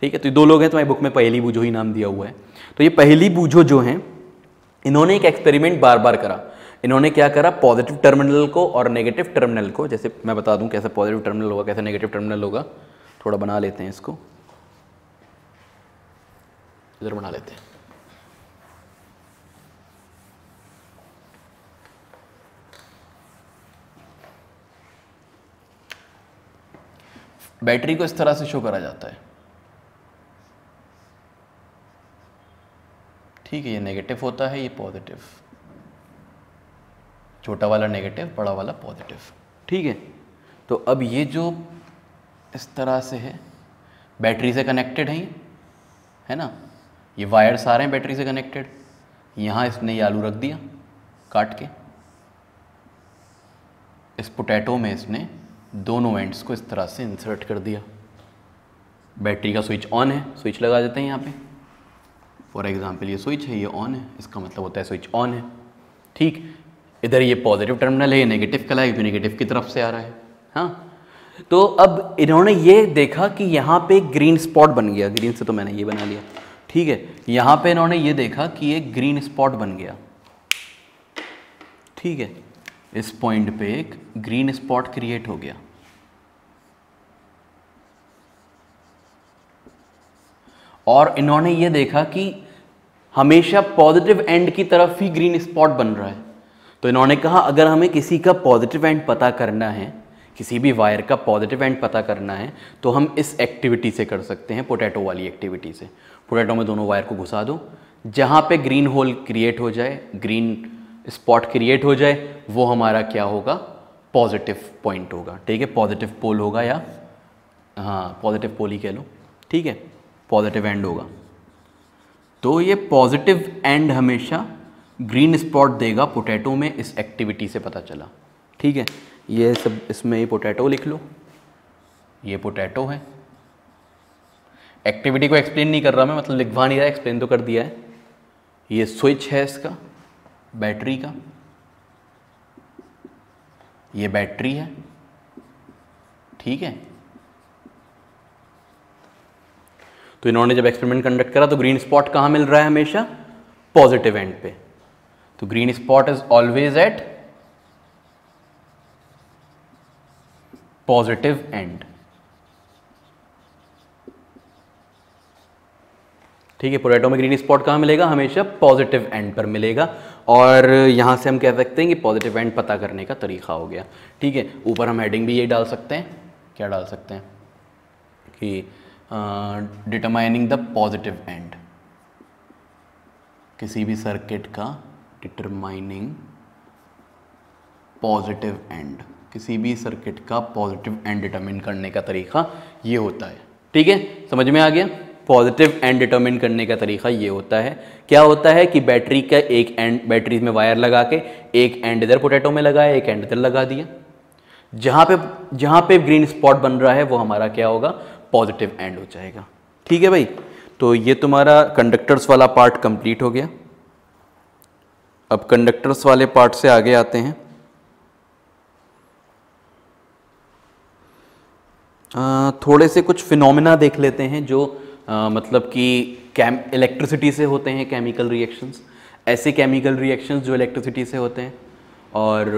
ठीक है? तो ये दो लोग हैं तो तुम्हारी बुक में पहली बूझो ही नाम दिया हुआ है। तो ये पहली बूझो जो हैं, इन्होंने एक एक्सपेरिमेंट बार बार करा। इन्होंने क्या करा? पॉजिटिव टर्मिनल को और नेगेटिव टर्मिनल को। जैसे मैं बता दूँ कैसे पॉजिटिव टर्मिनल होगा, कैसे नेगेटिव टर्मिनल होगा। थोड़ा बना लेते हैं इसको। इधर बना लेते हैं। बैटरी को इस तरह से शो करा जाता है। ठीक है, ये नेगेटिव होता है, ये पॉजिटिव छोटा वाला नेगेटिव बड़ा वाला पॉजिटिव ठीक है तो अब ये जो इस तरह से है, बैटरी से कनेक्टेड है ये, है ना? ये वायर सारे हैं बैटरी से कनेक्टेड यहाँ इसने ये आलू रख दिया, काट के। इस पोटैटो में इसने दोनों एंड्स को इस तरह से इंसर्ट कर दिया। बैटरी का स्विच ऑन है स्विच लगा देते हैं यहाँ पे। फॉर एग्जांपल ये स्विच है, ये ऑन है, इसका मतलब होता है स्विच ऑन है। ठीक, इधर ये पॉजिटिव टर्मिनल है, ये नेगेटिव कला है क्योंकि नेगेटिव की तरफ़ से आ रहा है। हाँ तो अब इन्होंने ये देखा कि यहाँ पे ग्रीन स्पॉट बन गया। ग्रीन से तो मैंने ये बना लिया। ठीक है, यहाँ पे इन्होंने ये देखा कि एक ग्रीन स्पॉट बन गया। ठीक है इस पॉइंट पे एक ग्रीन स्पॉट क्रिएट हो गया। और इन्होंने ये देखा कि हमेशा पॉजिटिव एंड की तरफ़ ही ग्रीन स्पॉट बन रहा है। तो इन्होंने कहा, अगर हमें किसी का पॉजिटिव एंड पता करना है, किसी भी वायर का पॉजिटिव एंड पता करना है तो हम इस एक्टिविटी से कर सकते हैं पोटैटो वाली एक्टिविटी से। पोटैटो में दोनों वायर को घुसा दो। जहाँ पे ग्रीन होल क्रिएट हो जाए ग्रीन स्पॉट क्रिएट हो जाए वो हमारा क्या होगा? पॉजिटिव पॉइंट होगा। ठीक है? पॉजिटिव पोल होगा या? हाँ पॉजिटिव पोल ही कह लो। ठीक है? पॉजिटिव एंड होगा। तो ये पॉजिटिव एंड हमेशा ग्रीन स्पॉट देगा पोटैटो में, इस एक्टिविटी से पता चला। ठीक है? ये सब इसमें ये पोटैटो लिख लो। ये पोटैटो है। एक्टिविटी को एक्सप्लेन नहीं कर रहा मैं मतलब लिखवा नहीं रहा एक्सप्लेन तो कर दिया है। ये स्विच है इसका बैटरी का। ये बैटरी है, ठीक है? तो इन्होंने जब एक्सपेरिमेंट कंडक्ट करा तो ग्रीन स्पॉट कहाँ मिल रहा है हमेशा? पॉजिटिव एंड पे। तो green spot is always at positive end ठीक है पोटैटो में ग्रीन स्पॉट कहाँ मिलेगा? हमेशा पॉजिटिव एंड पर मिलेगा। और यहाँ से हम कह सकते हैं कि पॉजिटिव एंड पता करने का तरीका हो गया। ठीक है, ऊपर हम हेडिंग भी ये डाल सकते हैं। क्या डाल सकते हैं? कि डिटरमाइनिंग द पॉजिटिव एंड किसी भी सर्किट का डिटरमाइनिंग पॉजिटिव एंड किसी भी सर्किट का पॉजिटिव एंड डिटरमिन करने का तरीका ये होता है। ठीक है, समझ में आ गया? पॉजिटिव एंड डिटरमिन करने का तरीका ये होता है। क्या होता है कि बैटरी का एक एंड बैटरी में वायर लगा के एक एंड इधर पोटैटो में लगाया एक एंड इधर लगा दिया। जहाँ पे जहाँ पे ग्रीन स्पॉट बन रहा है वो हमारा क्या होगा? पॉजिटिव एंड हो जाएगा। ठीक है भाई? तो ये तुम्हारा कंडक्टर्स वाला पार्ट कंप्लीट हो गया। अब कंडक्टर्स वाले पार्ट से आगे आते हैं। आ, थोड़े से कुछ फिनोमिना देख लेते हैं जो आ, मतलब कि कैम इलेक्ट्रिसिटी से होते हैं केमिकल रिएक्शंस ऐसे केमिकल रिएक्शंस जो इलेक्ट्रिसिटी से होते हैं। और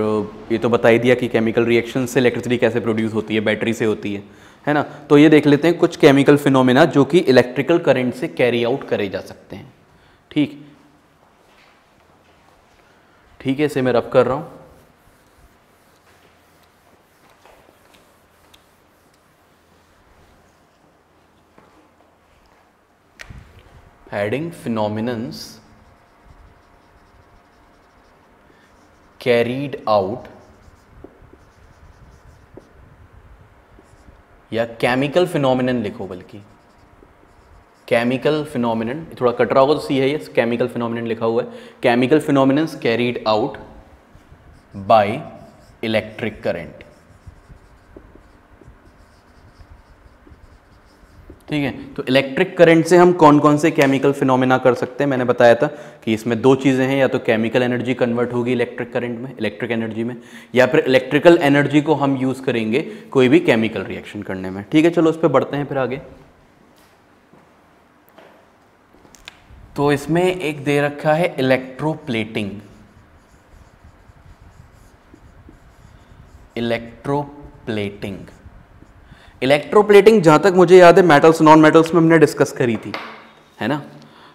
ये तो बता ही दिया कि केमिकल रिएक्शन से इलेक्ट्रिसिटी कैसे प्रोड्यूस होती है बैटरी से होती है है ना? तो ये देख लेते हैं कुछ केमिकल फिनोमिना जो कि इलेक्ट्रिकल करंट से कैरी आउट करे जा सकते हैं। ठीक? ठीक है इसे मैं रब कर रहा हूँ। Heading phenomenons carried out या केमिकल फिनोमिनन लिखो बल्कि। केमिकल फिनोमिनन थोड़ा कट रहा होगा तो सी है ये केमिकल फिनोमिनन लिखा हुआ है। Chemical phenomenons carried out by electric current ठीक है? तो इलेक्ट्रिक करंट से हम कौन कौन से केमिकल फिनोमेना कर सकते हैं? मैंने बताया था कि इसमें दो चीज़ें हैं, या तो केमिकल एनर्जी कन्वर्ट होगी इलेक्ट्रिक करंट में इलेक्ट्रिक एनर्जी में, या फिर इलेक्ट्रिकल एनर्जी को हम यूज़ करेंगे कोई भी केमिकल रिएक्शन करने में। ठीक है, चलो उस पर बढ़ते हैं फिर आगे। तो इसमें एक दे रखा है इलेक्ट्रोप्लेटिंग इलेक्ट्रोप्लेटिंग इलेक्ट्रोप्लेटिंग जहाँ तक मुझे याद है मेटल्स नॉन मेटल्स में हमने डिस्कस करी थी, है ना?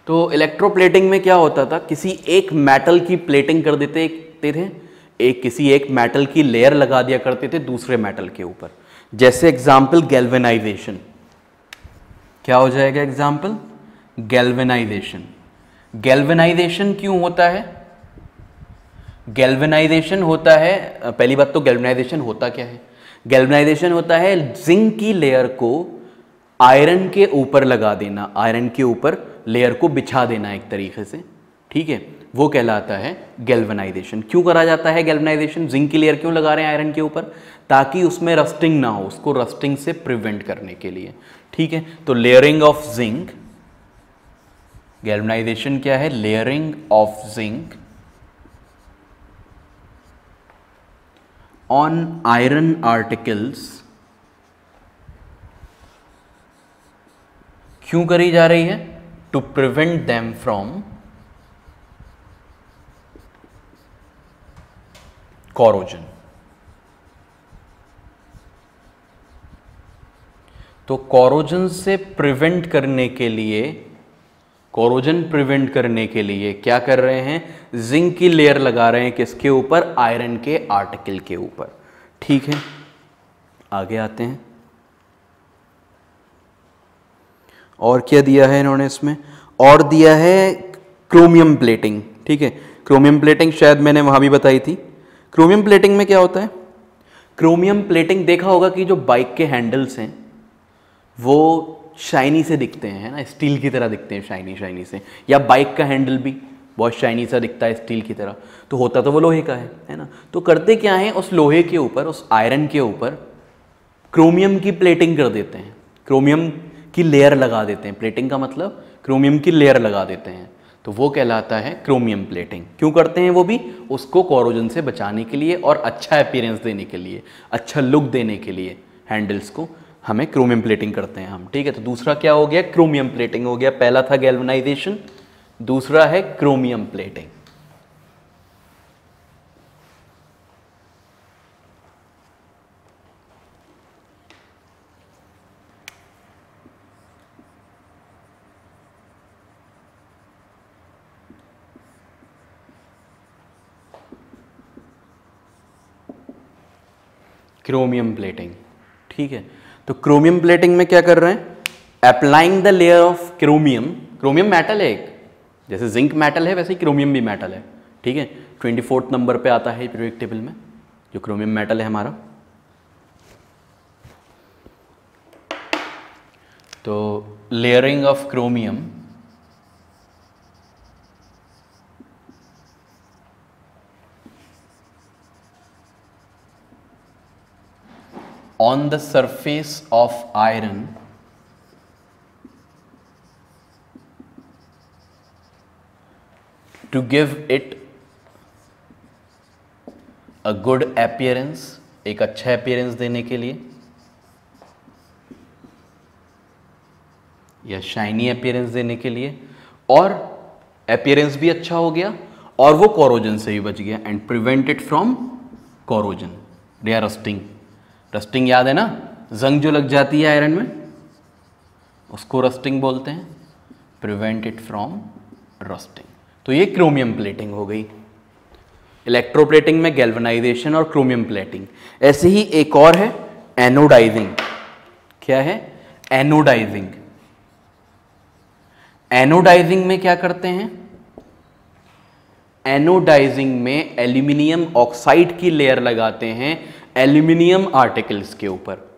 तो इलेक्ट्रोप्लेटिंग में क्या होता था, किसी एक मेटल की प्लेटिंग कर देते थे, एक किसी एक मेटल की लेयर लगा दिया करते थे दूसरे मेटल के ऊपर। जैसे एग्ज़ाम्पल गैल्वेनाइजेशन क्या हो जाएगा एग्ज़ाम्पल गैल्वेनाइजेशन गैल्वेनाइजेशन क्यों होता है? गैल्वेनाइजेशन होता है, पहली बात तो गैल्वेनाइजेशन होता क्या है? गैल्वनाइजेशन होता है जिंक की लेयर को आयरन के ऊपर लगा देना आयरन के ऊपर लेयर को बिछा देना एक तरीके से, ठीक है? वो कहलाता है गैल्वनाइजेशन क्यों करा जाता है गैल्वनाइजेशन जिंक की लेयर क्यों लगा रहे हैं आयरन के ऊपर? ताकि उसमें रस्टिंग ना हो, उसको रस्टिंग से प्रिवेंट करने के लिए, ठीक है? तो लेयरिंग ऑफ़ जिंक गैल्वनाइजेशन क्या है? Layering of zinc on iron articles क्यों करी जा रही है? To prevent them from corrosion तो कॉरोजन से प्रिवेंट करने के लिए कोरोजन प्रिवेंट करने के लिए क्या कर रहे हैं? जिंक की लेयर लगा रहे हैं किसके ऊपर? आयरन के आर्टिकल के ऊपर। ठीक है, आगे आते हैं। और क्या दिया है इन्होंने इसमें? और दिया है क्रोमियम प्लेटिंग। ठीक है, क्रोमियम प्लेटिंग शायद मैंने वहाँ भी बताई थी। क्रोमियम प्लेटिंग में क्या होता है? क्रोमियम प्लेटिंग देखा होगा कि जो बाइक के हैंडल्स हैं, वो शाइनी से दिखते हैं ना? स्टील की तरह दिखते हैं शाइनी शाइनी से। या बाइक का हैंडल भी बहुत शाइनी सा दिखता है स्टील की तरह। तो होता तो वो लोहे का है है ना? तो करते क्या है? उस लोहे के ऊपर, उस आयरन के ऊपर क्रोमियम की प्लेटिंग कर देते हैं। क्रोमियम की लेयर लगा देते हैं। प्लेटिंग का मतलब क्रोमियम की लेयर लगा देते हैं। तो वो कहलाता है क्रोमियम प्लेटिंग क्यों करते हैं वो भी? उसको कॉरोजन से बचाने के लिए और अच्छा अपीयरेंस देने के लिए अच्छा लुक देने के लिए हैंडल्स को हमें क्रोमियम प्लेटिंग करते हैं हम, ठीक है? तो दूसरा क्या हो गया? क्रोमियम प्लेटिंग हो गया। पहला था गैल्वनाइजेशन दूसरा है क्रोमियम प्लेटिंग क्रोमियम प्लेटिंग ठीक है? तो क्रोमियम प्लेटिंग में क्या कर रहे हैं? Applying the layer of chromium chromium metal है एक। जैसे जिंक मेटल है, वैसे ही क्रोमियम भी मेटल है। ठीक है? ट्वेंटी फोर्थ नंबर पे आता है पीरियडिक टेबल में, जो क्रोमियम मेटल है हमारा। तो layering of chromium on the surface of iron to give it a good appearance एक अच्छा appearance देने के लिए या शाइनी appearance देने के लिए और appearance भी अच्छा हो गया और वो कोरोजन से भी बच गया and prevent it from corrosion they are rusting rusting याद है ना? जंग जो लग जाती है आयरन में, उसको रस्टिंग बोलते हैं। प्रिवेंट इट फ्रॉम रस्टिंग तो ये क्रोमियम प्लेटिंग हो गई। इलेक्ट्रोप्लेटिंग में गैल्वनाइजेशन और क्रोमियम प्लेटिंग ऐसे ही एक और है एनोडाइजिंग क्या है? एनोडाइजिंग एनोडाइजिंग में क्या करते हैं? एनोडाइजिंग में एल्यूमिनियम ऑक्साइड की लेयर लगाते हैं। एल्यूमिनियम आर्टिकल्स के ऊपर।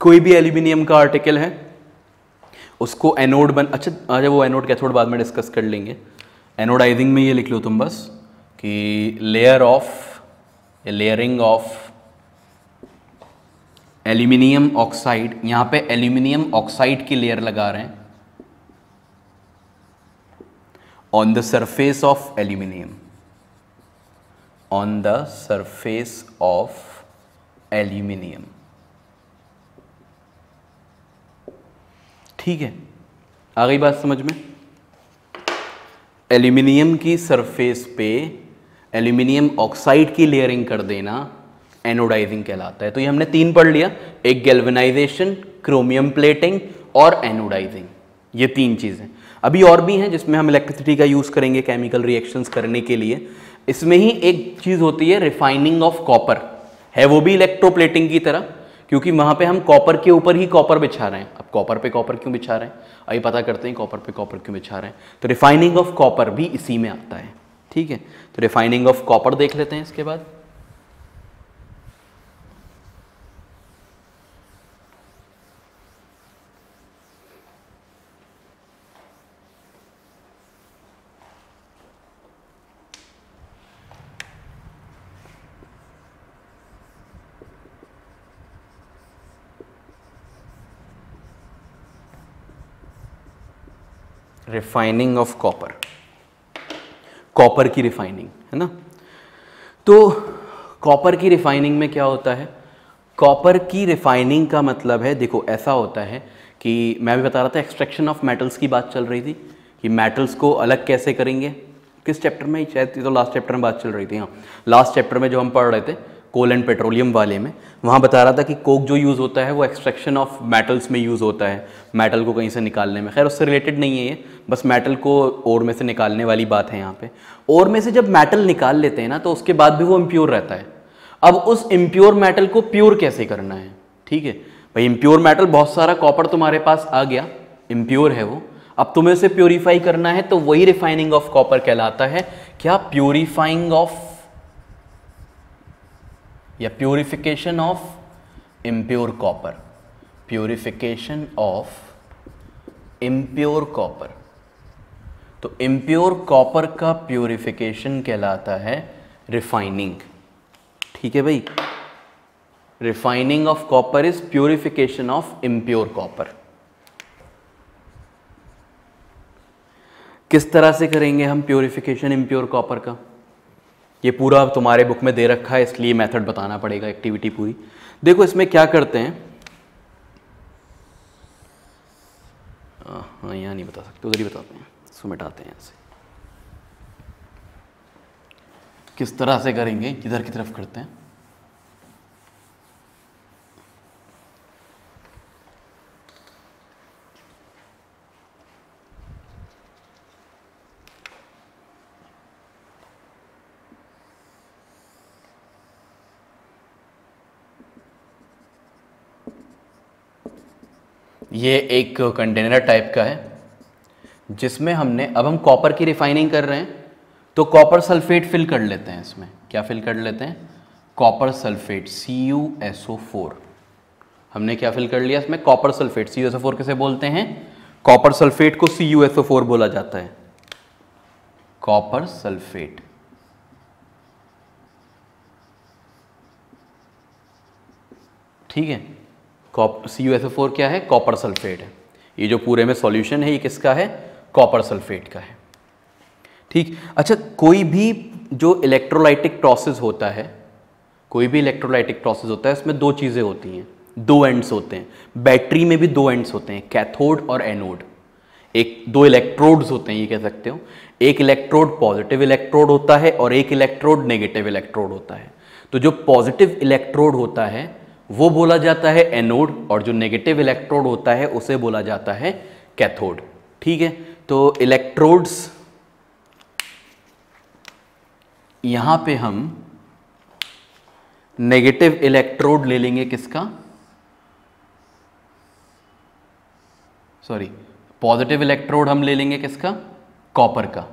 कोई भी एल्यूमिनियम का आर्टिकल है, उसको एनोड बन अच्छा अच्छा वो एनोड क्या, थोड़ा बाद में डिस्कस कर लेंगे। एनोडाइजिंग में ये लिख लो तुम बस, कि layer of layering of aluminium oxide, यहाँ पे एल्यूमिनियम ऑक्साइड की लेयर लगा रहे हैं। On the surface of aluminium on the surface of aluminium. ठीक है? आ गई बात समझ में? एल्यूमिनियम की सरफेस पे एल्यूमिनियम ऑक्साइड की लेयरिंग कर देना एनोडाइजिंग कहलाता है। तो ये हमने तीन पढ़ लिया। एक गैल्वेनाइजेशन क्रोमियम प्लेटिंग और एनोडाइजिंग ये तीन चीज़ें। अभी और भी हैं जिसमें हम इलेक्ट्रिसिटी का यूज़ करेंगे केमिकल रिएक्शंस करने के लिए। इसमें ही एक चीज़ होती है रिफाइनिंग ऑफ़ कॉपर है वो भी इलेक्ट्रोप्लेटिंग की तरह, क्योंकि वहाँ पे हम कॉपर के ऊपर ही कॉपर बिछा रहे हैं। अब कॉपर पे कॉपर क्यों बिछा रहे हैं? अभी पता करते हैं कॉपर पे कॉपर क्यों बिछा रहे हैं। तो रिफाइनिंग ऑफ़ कॉपर भी इसी में आता है। ठीक है? तो रिफाइनिंग ऑफ़ कॉपर देख लेते हैं इसके बाद। रिफाइनिंग ऑफ़ कॉपर कॉपर की रिफाइनिंग है ना? तो कॉपर की रिफाइनिंग में क्या होता है? कॉपर की रिफाइनिंग का मतलब है, देखो, ऐसा होता है कि मैं भी बता रहा था एक्सट्रैक्शन ऑफ़ मेटल्स की बात चल रही थी, कि मेटल्स को अलग कैसे करेंगे? किस चैप्टर में? शायद तो लास्ट चैप्टर में बात चल रही थी हाँ। लास्ट चैप्टर में जो हम पढ़ रहे थे कोल एंड पेट्रोलियम वाले में, वहाँ बता रहा था कि कोक जो यूज़ होता है, वो एक्सट्रैक्शन ऑफ़ मेटल्स में यूज़ होता है मेटल को कहीं से निकालने में। खैर, उससे रिलेटेड नहीं है ये, बस मेटल को ओर में से निकालने वाली बात है यहाँ पे। ओर में से जब मेटल निकाल लेते हैं ना तो उसके बाद भी वो इम्प्योर रहता है। अब उस इम्प्योर मेटल को प्योर कैसे करना है? ठीक है? भाई इम्प्योर मेटल बहुत सारा कॉपर तुम्हारे पास आ गया इम्प्योर है वो। अब तुम्हें उसे प्योरीफाई करना है तो वही रिफाइनिंग ऑफ़ कॉपर कहलाता है। क्या? प्योरीफाइंग ऑफ़ या purification of impure copper purification of impure copper तो इम्प्योर कॉपर का प्योरिफिकेशन कहलाता है रिफाइनिंग ठीक है भाई? Refining of copper is purification of impure copper किस तरह से करेंगे हम प्योरिफिकेशन इम्प्योर कॉपर का? ये पूरा तुम्हारे बुक में दे रखा है, इसलिए मेथड बताना पड़ेगा एक्टिविटी पूरी। देखो, इसमें क्या करते हैं? हाँ यहाँ नहीं बता सकते, उधर ही बताते हैं इसको मिटाते हैं ऐसे किस तरह से करेंगे? किधर की तरफ़ करते हैं? ये एक कंटेनर टाइप का है, जिसमें हमने, अब हम कॉपर की रिफाइनिंग कर रहे हैं तो कॉपर सल्फेट फिल कर लेते हैं इसमें। क्या फिल कर लेते हैं? Copper sulphate C U S O four हमने क्या फिल कर लिया इसमें? Copper sulphate C U S O four किसे बोलते हैं? कॉपर सल्फेट को C U S O four बोला जाता है। कॉपर सल्फेट ठीक है? C U S O four क्या है? कॉपर सल्फेट है। ये जो पूरे में सॉल्यूशन है, ये किसका है? कॉपर सल्फेट का है। ठीक? अच्छा कोई भी जो इलेक्ट्रोलाइटिक प्रोसेस होता है, कोई भी इलेक्ट्रोलाइटिक प्रोसेस होता है इसमें दो चीज़ें होती हैं। दो एंड्स होते हैं। बैटरी में भी दो एंड्स होते हैं कैथोड और एनोड एक, दो इलेक्ट्रोड्स होते हैं, ये कह सकते हो। एक इलेक्ट्रोड पॉजिटिव इलेक्ट्रोड होता है और एक इलेक्ट्रोड नेगेटिव इलेक्ट्रोड होता है। तो जो पॉजिटिव इलेक्ट्रोड होता है वो बोला जाता है एनोड और जो नेगेटिव इलेक्ट्रोड होता है, उसे बोला जाता है कैथोड ठीक है? तो इलेक्ट्रोड्स यहाँ पे हम नेगेटिव इलेक्ट्रोड ले लेंगे किसका? सॉरी पॉजिटिव इलेक्ट्रोड हम ले लेंगे किसका? कॉपर का.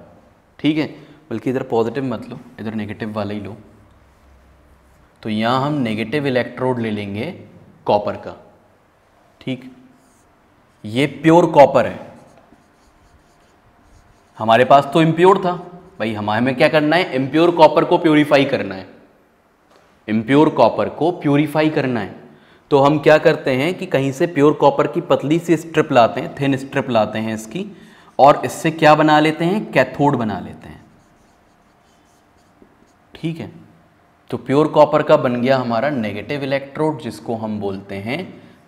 ठीक है? बल्कि इधर पॉजिटिव मत लो, इधर नेगेटिव वाला ही लो. तो यहाँ हम नेगेटिव इलेक्ट्रोड ले लेंगे कॉपर का। ठीक? ये प्योर कॉपर है। हमारे पास तो इम्प्योर था। भाई हमारे में क्या करना है? इम्प्योर कॉपर को प्योरीफाई करना है। इम्प्योर कॉपर को प्योरीफाई करना है। तो हम क्या करते हैं कि कहीं से प्योर कॉपर की पतली सी स्ट्रिप लाते हैं थिन स्ट्रिप लाते हैं इसकी, और इससे क्या बना लेते हैं? कैथोड बना लेते हैं। ठीक है? तो प्योर कॉपर का बन गया हमारा नेगेटिव इलेक्ट्रोड जिसको हम बोलते हैं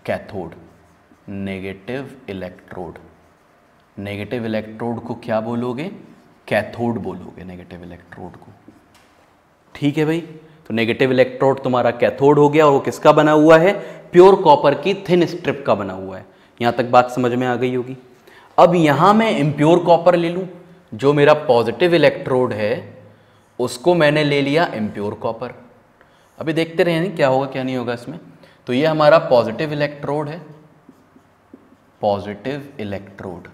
cathode negative electrode negative electrode को क्या बोलोगे? कैथोड बोलोगे नेगेटिव इलेक्ट्रोड को. ठीक है भाई? तो नेगेटिव इलेक्ट्रोड तुम्हारा कैथोड हो गया और वो किसका बना हुआ है? प्योर कॉपर की थिन स्ट्रिप का बना हुआ है. यहाँ तक बात समझ में आ गई होगी. अब यहाँ मैं इम्प्योर कॉपर ले लूँ, जो मेरा पॉजिटिव इलेक्ट्रोड है उसको मैंने ले लिया इम्प्योर कॉपर अभी देखते रहे क्या होगा, क्या नहीं होगा इसमें? तो ये हमारा पॉजिटिव इलेक्ट्रोड है। पॉजिटिव इलेक्ट्रोड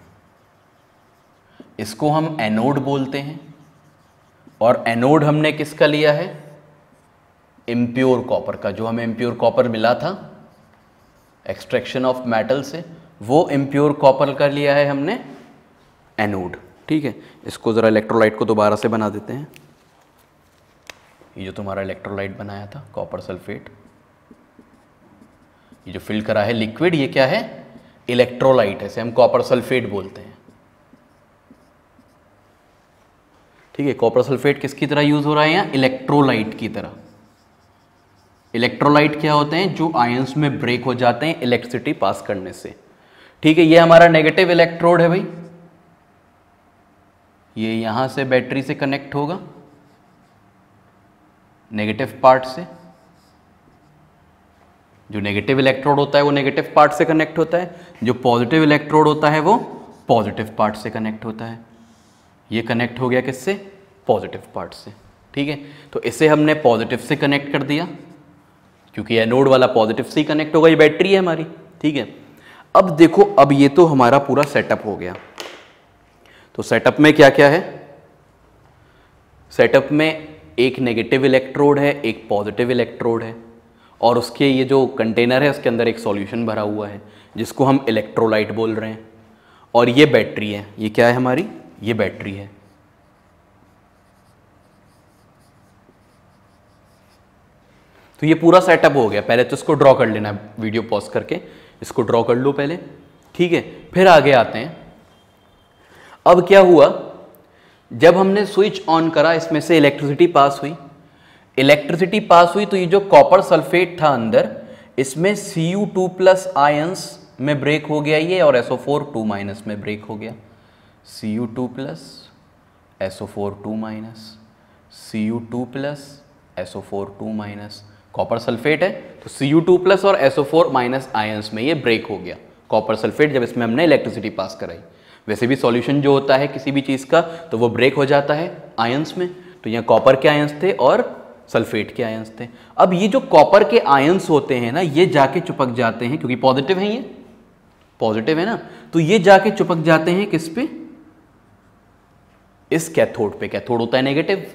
इसको हम एनोड बोलते हैं। और एनोड हमने किसका लिया है? इम्प्योर कॉपर का। जो हमें इम्प्योर कॉपर मिला था एक्सट्रैक्शन ऑफ़ मेटल से, वो इम्प्योर कॉपर का लिया है हमने एनोड ठीक है? इसको ज़रा इलेक्ट्रोलाइट को दोबारा से बना देते हैं। ये जो तुम्हारा इलेक्ट्रोलाइट बनाया था कॉपर सल्फेट ये जो फिल करा है लिक्विड ये क्या है? इलेक्ट्रोलाइट है हम कॉपर सल्फेट बोलते हैं। ठीक है कॉपर सल्फेट किसकी तरह यूज़ हो रहा है यहाँ? इलेक्ट्रोलाइट की तरह। इलेक्ट्रोलाइट क्या होते हैं? जो आयंस में ब्रेक हो जाते हैं इलेक्ट्रिसिटी पास करने से। ठीक है, ये हमारा नेगेटिव इलेक्ट्रोड है भाई। ये यहाँ से बैटरी से कनेक्ट होगा। नेगेटिव पार्ट से। जो नेगेटिव इलेक्ट्रोड होता है, वो नेगेटिव पार्ट से कनेक्ट होता है। जो पॉजिटिव इलेक्ट्रोड होता है, वो पॉजिटिव पार्ट से कनेक्ट होता है। ये कनेक्ट हो गया किससे? पॉजिटिव पार्ट से। ठीक है? तो इसे हमने पॉजिटिव से कनेक्ट कर दिया। क्योंकि एनोड वाला पॉजिटिव से ही कनेक्ट होगा, ये बैटरी है हमारी। ठीक है? अब देखो, अब ये तो हमारा पूरा सेटअप हो गया। तो सेटअप में क्या क्या है? सेटअप में एक नेगेटिव इलेक्ट्रोड है, एक पॉजिटिव इलेक्ट्रोड है। और उसके ये जो कंटेनर है, उसके अंदर एक सॉल्यूशन भरा हुआ है, जिसको हम इलेक्ट्रोलाइट बोल रहे हैं। और ये बैटरी है। ये क्या है हमारी? ये बैटरी है। तो ये पूरा सेटअप हो गया। पहले तो इसको ड्रॉ कर लेना वीडियो पॉज करके। इसको ड्रॉ कर लो पहले। ठीक है, फिर आगे आते हैं। अब क्या हुआ? जब हमने स्विच ऑन करा, इसमें से इलेक्ट्रिसिटी पास हुई। इलेक्ट्रिसिटी पास हुई तो ये जो कॉपर सल्फेट था अंदर, इसमें C U two plus ions में ब्रेक हो गया ये और एसओ फोर टू माइनस में ब्रेक हो गया। C U two plus SO four two minus C U two plus SO four two minus copper sulphate है तो सी यू टू प्लस और एसओ फोर माइनस आयंस में ये break हो गया। कॉपर सल्फेट जब इसमें हमने इलेक्ट्रिसिटी पास कराई। वैसे भी सॉल्यूशन जो होता है किसी भी चीज़ का तो वो ब्रेक हो जाता है आयंस में। तो यहाँ कॉपर के आयंस थे और सल्फेट के आयंस थे। अब ये जो कॉपर के आयंस होते हैं ना, ये जाके चुपक जाते हैं, क्योंकि पॉजिटिव है ये। पॉजिटिव है ना? तो ये जाके चुपक जाते हैं किस पे? इस कैथोड पे। कैथोड होता है नेगेटिव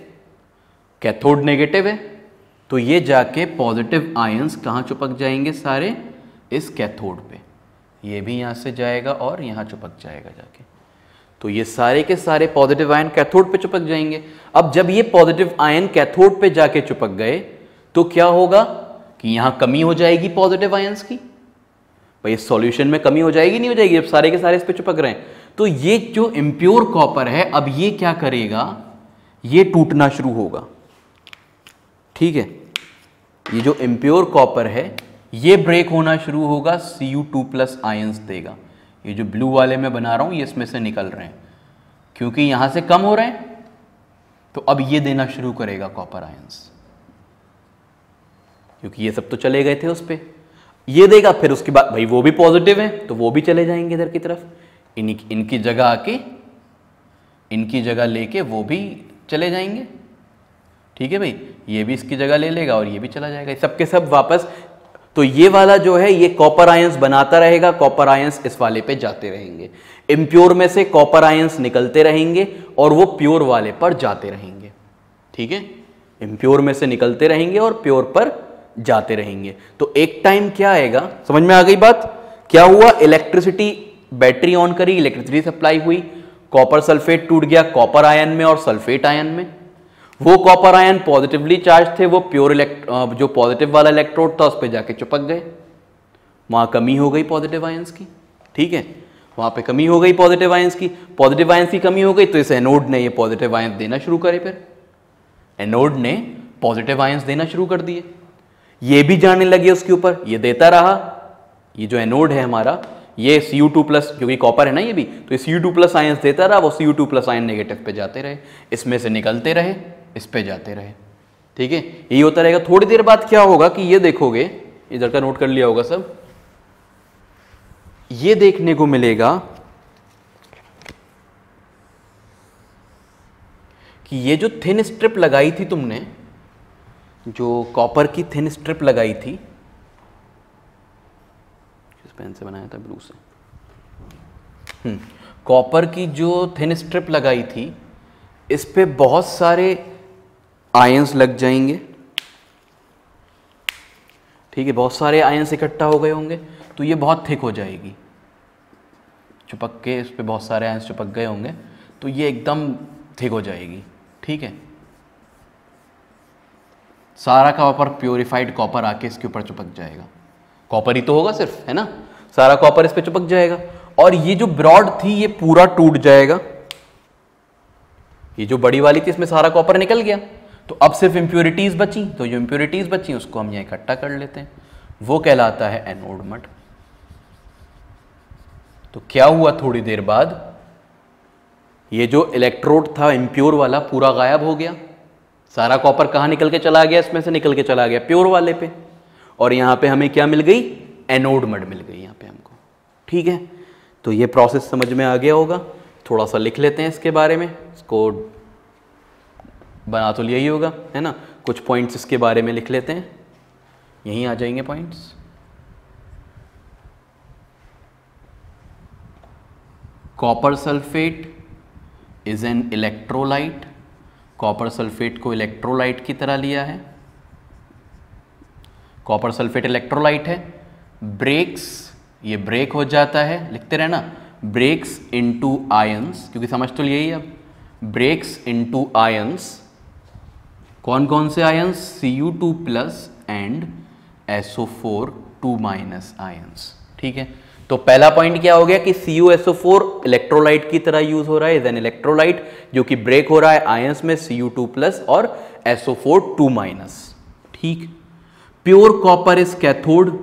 कैथोड नेगेटिव है। तो ये जाके पॉजिटिव आयंस कहाँ चुपक जाएँगे सारे? इस कैथोड पे। ये भी यहाँ से जाएगा और यहाँ चुपक जाएगा जाके। तो ये सारे के सारे पॉजिटिव आयन कैथोड पे चुपक जाएँगे। अब जब ये पॉजिटिव आयन कैथोड पे जाके चुपक गए तो क्या होगा कि यहाँ कमी हो जाएगी पॉजिटिव आयंस की। भाई सॉल्यूशन में कमी हो जाएगी, नहीं हो जाएगी अब सारे के सारे इस पे चिपक रहे हैं। तो ये जो इम्प्योर कॉपर है, अब ये क्या करेगा? ये टूटना शुरू होगा। ठीक है? ये जो इम्प्योर कॉपर है ये ब्रेक होना शुरू होगा C U two plus ions देगा। ये जो ब्लू वाले मैं बना रहा हूँ, ये इसमें से निकल रहे हैं। क्योंकि यहाँ से कम हो रहे हैं तो अब ये देना शुरू करेगा कॉपर आयंस क्योंकि ये सब तो चले गए थे उस पर ये देगा, फिर उसके बाद, भाई वो भी पॉजिटिव है तो वो भी चले जाएँगे इधर की तरफ़। इन इनकी जगह आके, इनकी जगह लेके वो भी चले जाएँगे। ठीक है भाई? ये भी इसकी जगह ले लेगा और ये भी चला जाएगा। सब के सब वापस तो ये वाला जो है, ये कॉपर आयंस बनाता रहेगा कॉपर आयंस इस वाले पे जाते रहेंगे। इम्प्योर में से कॉपर आयंस निकलते रहेंगे और वो प्योर वाले पर जाते रहेंगे। ठीक है? इम्प्योर में से निकलते रहेंगे और प्योर पर जाते रहेंगे। तो एक टाइम क्या आएगा? समझ में आ गई बात? क्या हुआ? इलेक्ट्रिसिटी बैटरी ऑन करी इलेक्ट्रिसिटी सप्लाई हुई। कॉपर सल्फेट टूट गया कॉपर आयन में और सल्फेट आयन में। वो कॉपर आयन पॉजिटिवली चार्ज थे, वो प्योर इलेक्ट जो पॉजिटिव वाला इलेक्ट्रोड था, उस पर जाके चिपक गए। वहाँ कमी हो गई पॉजिटिव आयंस की, ठीक है? वहाँ पे कमी हो गई पॉजिटिव आयंस की। पॉजिटिव आयंस की कमी हो गई तो इस एनोड ने ये पॉजिटिव आयंस देना शुरू करे फिर। एनोड ने पॉजिटिव आयंस देना शुरू कर दिए। ये भी जाने लगे उसके ऊपर, ये देता रहा। ये जो एनोड है हमारा, ये सी यू टू प्लस क्योंकि कॉपर है ना ये भी तो C U two plus ions देता रहा, वो C U two plus ion negative पे जाते रहे। इसमें से निकलते रहे। इस पे जाते रहे। ठीक है? यही होता रहेगा। थोड़ी देर बाद क्या होगा कि ये देखोगे, इधर का नोट कर लिया होगा सब। ये देखने को मिलेगा कि ये जो थिन स्ट्रिप लगाई थी तुमने, जो कॉपर की थिन स्ट्रिप लगाई थी, किस पेन से बनाया था? ब्लू से। हम्म कॉपर की जो थिन स्ट्रिप लगाई थी, इस पे बहुत सारे आयंस लग जाएँगे। ठीक है, बहुत सारे आयंस इकट्ठा हो गए होंगे तो ये बहुत थिक हो जाएगी। चुपक के, इस पर बहुत सारे आयंस चुपक गए होंगे तो ये एकदम थिक हो जाएगी। ठीक है? सारा कॉपर प्योरीफाइड कॉपर आके इसके ऊपर चिपक जाएगा। कॉपर ही तो होगा सिर्फ़, है ना? सारा कॉपर इस पर चिपक जाएगा। और ये जो ब्रॉड थी, ये पूरा टूट जाएगा। ये जो बड़ी वाली थी, इसमें सारा कॉपर निकल गया। तो अब सिर्फ़ इंप्योरिटीज बची तो जो इंप्योरिटीज बची, उसको हम यहाँ इकट्ठा कर लेते हैं। वो कहलाता है एनोड तो क्या हुआ थोड़ी देर बाद? ये जो इलेक्ट्रोड था इम्प्योर वाला, पूरा गायब हो गया। सारा कॉपर कहाँ निकल के चला गया? इसमें से निकल के चला गया प्योर वाले पे। और यहाँ पे हमें क्या मिल गई? एनोड मड मिल गई यहाँ पे हमको। ठीक है? तो ये प्रोसेस समझ में आ गया होगा। थोड़ा सा लिख लेते हैं इसके बारे में। इसको बना तो लिया ही होगा, है ना? कुछ पॉइंट्स इसके बारे में लिख लेते हैं। यहीं आ जाएँगे points copper sulphate is an electrolyte copper sulphate को इलेक्ट्रोलाइट की तरह लिया है। कॉपर सल्फेट इलेक्ट्रोलाइट है। ब्रेक्स ये ब्रेक हो जाता है। लिखते रहना। ब्रेक्स इनटू आयंस क्योंकि समझ तो यही अब। ब्रेक्स इनटू आयंस कौन कौन से ions C U two plus and SO four two minus ions ठीक है? तो पहला पॉइंट क्या हो गया कि C U S O four electrolyte की तरह यूज़ हो रहा है इज़ एन इलेक्ट्रोलाइट जो कि ब्रेक हो रहा है आयंस में सी यू टू प्लस और एसओ फोर टू माइनस ठीक? Pure copper is cathode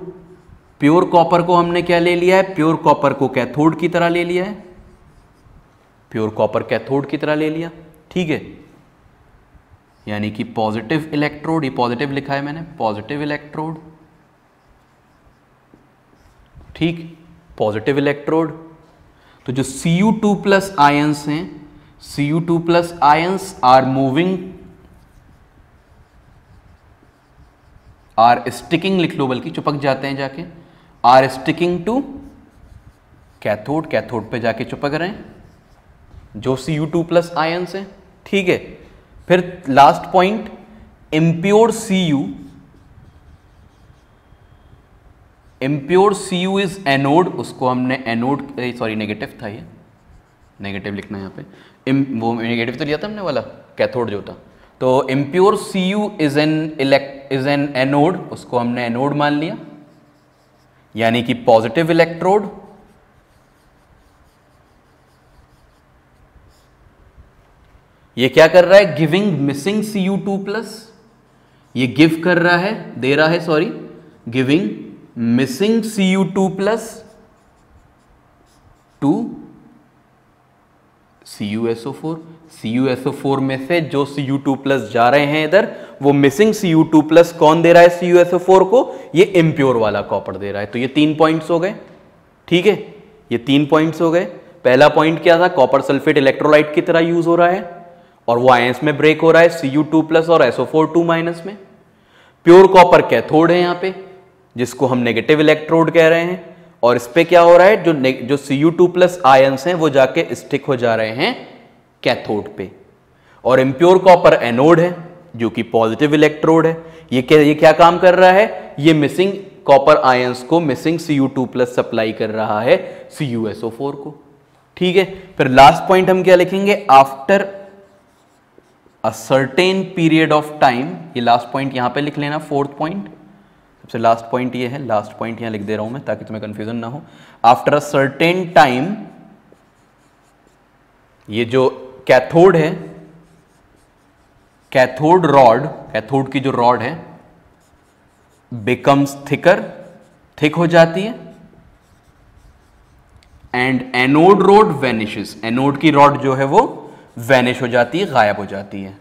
pure copper को हमने क्या ले लिया है? प्योर कॉपर को कैथोड की तरह ले लिया है. प्योर कॉपर कैथोड की तरह ले लिया. ठीक है? यानी कि पॉजिटिव इलेक्ट्रोड ये पॉजिटिव लिखा है मैंने पॉजिटिव इलेक्ट्रोड ठीक? पॉजिटिव इलेक्ट्रोड तो जो C U two plus ions हैं C U two plus ions are moving are sticking लिख लो बल्कि, चुपक जाते हैं जाके are sticking to cathode cathode पे जाके चुपक रहे हैं, जो C U two plus ions है, ठीक है? फिर last point impure C U impure C U is anode उसको हमने एनोड सॉरी नेगेटिव था ये। नेगेटिव लिखना है यहाँ पे। वो नेगेटिव तो लिया था हमने वाला कैथोड जो था। तो impure C U is an elect is an anode उसको हमने एनोड मान लिया। यानी कि पॉजिटिव इलेक्ट्रोड ये क्या कर रहा है? Giving missing C U two plus ये गिव कर रहा है, दे रहा है sorry giving missing C U two plus to C U S O four C U S O four में से जो सी यू टू प्लस जा रहे हैं इधर, वो missing C U two plus कौन दे रहा है? C U S O four को. ये इम्प्योर वाला कॉपर दे रहा है. तो ये तीन पॉइंट्स हो गए. ठीक है? ये तीन पॉइंट्स हो गए. पहला पॉइंट क्या था? कॉपर सल्फेट इलेक्ट्रोलाइट की तरह यूज़ हो रहा है. और वो आयंस में ब्रेक हो रहा है सी यू प्लस और एसओ फोर टू माइनस में। प्योर कॉपर कैथोड है यहाँ पे, जिसको हम नेगेटिव इलेक्ट्रोड कह रहे हैं। और इस पर क्या हो रहा है, जो जो C U two plus ions हैं, वो जाके स्टिक हो जा रहे हैं कैथोड पे। और इम्प्योर कॉपर एनोड है, जो कि पॉजिटिव इलेक्ट्रोड है। ये क्या ये क्या काम कर रहा है, ये मिसिंग कॉपर आयंस को missing C U two plus supply कर रहा है C U S O four को। ठीक है, फिर लास्ट पॉइंट हम क्या लिखेंगे? After a certain period of time ये लास्ट पॉइंट यहाँ पे लिख लेना फोर्थ पॉइंट सबसे लास्ट पॉइंट ये है लास्ट पॉइंट यहाँ लिख दे रहा हूँ मैं, ताकि तुम्हें कंफ्यूजन ना हो। आफ्टर अ सर्टेन टाइम ये जो कैथोड है कैथोड रॉड कैथोड की जो रॉड है बिकम्स थिकर थिक हो जाती है and anode rod vanishes anode की रॉड जो है वो वैनिश हो जाती है गायब हो जाती है।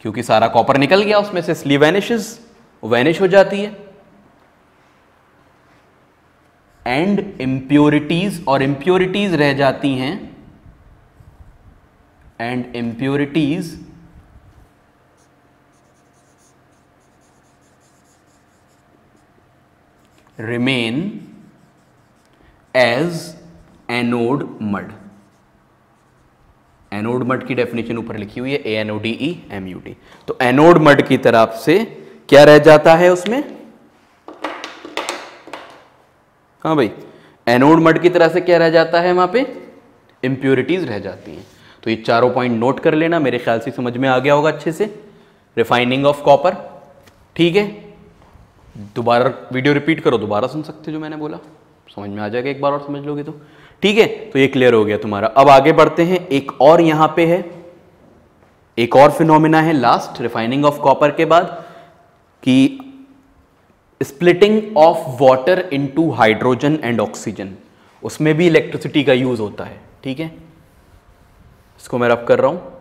क्योंकि सारा कॉपर निकल गया उसमें से, इसलिए वैनिशेस वैनिश हो जाती है। एंड इंप्योरिटीज और इंप्योरिटीज रह जाती हैं। And impurities remain as anode mud anode mud की डेफिनेशन ऊपर लिखी हुई है A N O D E M U T तो एनोड मड की तरफ़ से क्या रह जाता है उसमें? हाँ भाई, एनोड मड की तरह से क्या रह जाता है वहाँ पे? इंप्योरिटीज रह जाती हैं। तो ये चारों पॉइंट नोट कर लेना, मेरे ख्याल से समझ में आ गया होगा अच्छे से। रिफाइनिंग ऑफ़ कॉपर ठीक है? दोबारा वीडियो रिपीट करो, दोबारा सुन सकते हो जो मैंने बोला। समझ में आ जाएगा एक बार और, समझ लोगे तो। ठीक है? तो ये क्लियर हो गया तुम्हारा। अब आगे बढ़ते हैं। एक और यहाँ पे है। एक और फिनोमिना है लास्ट रिफाइनिंग ऑफ़ कॉपर के बाद, कि splitting of water into hydrogen and oxygen उसमें भी इलेक्ट्रिसिटी का यूज़ होता है। ठीक है? इसको मैं रब कर रहा हूँ।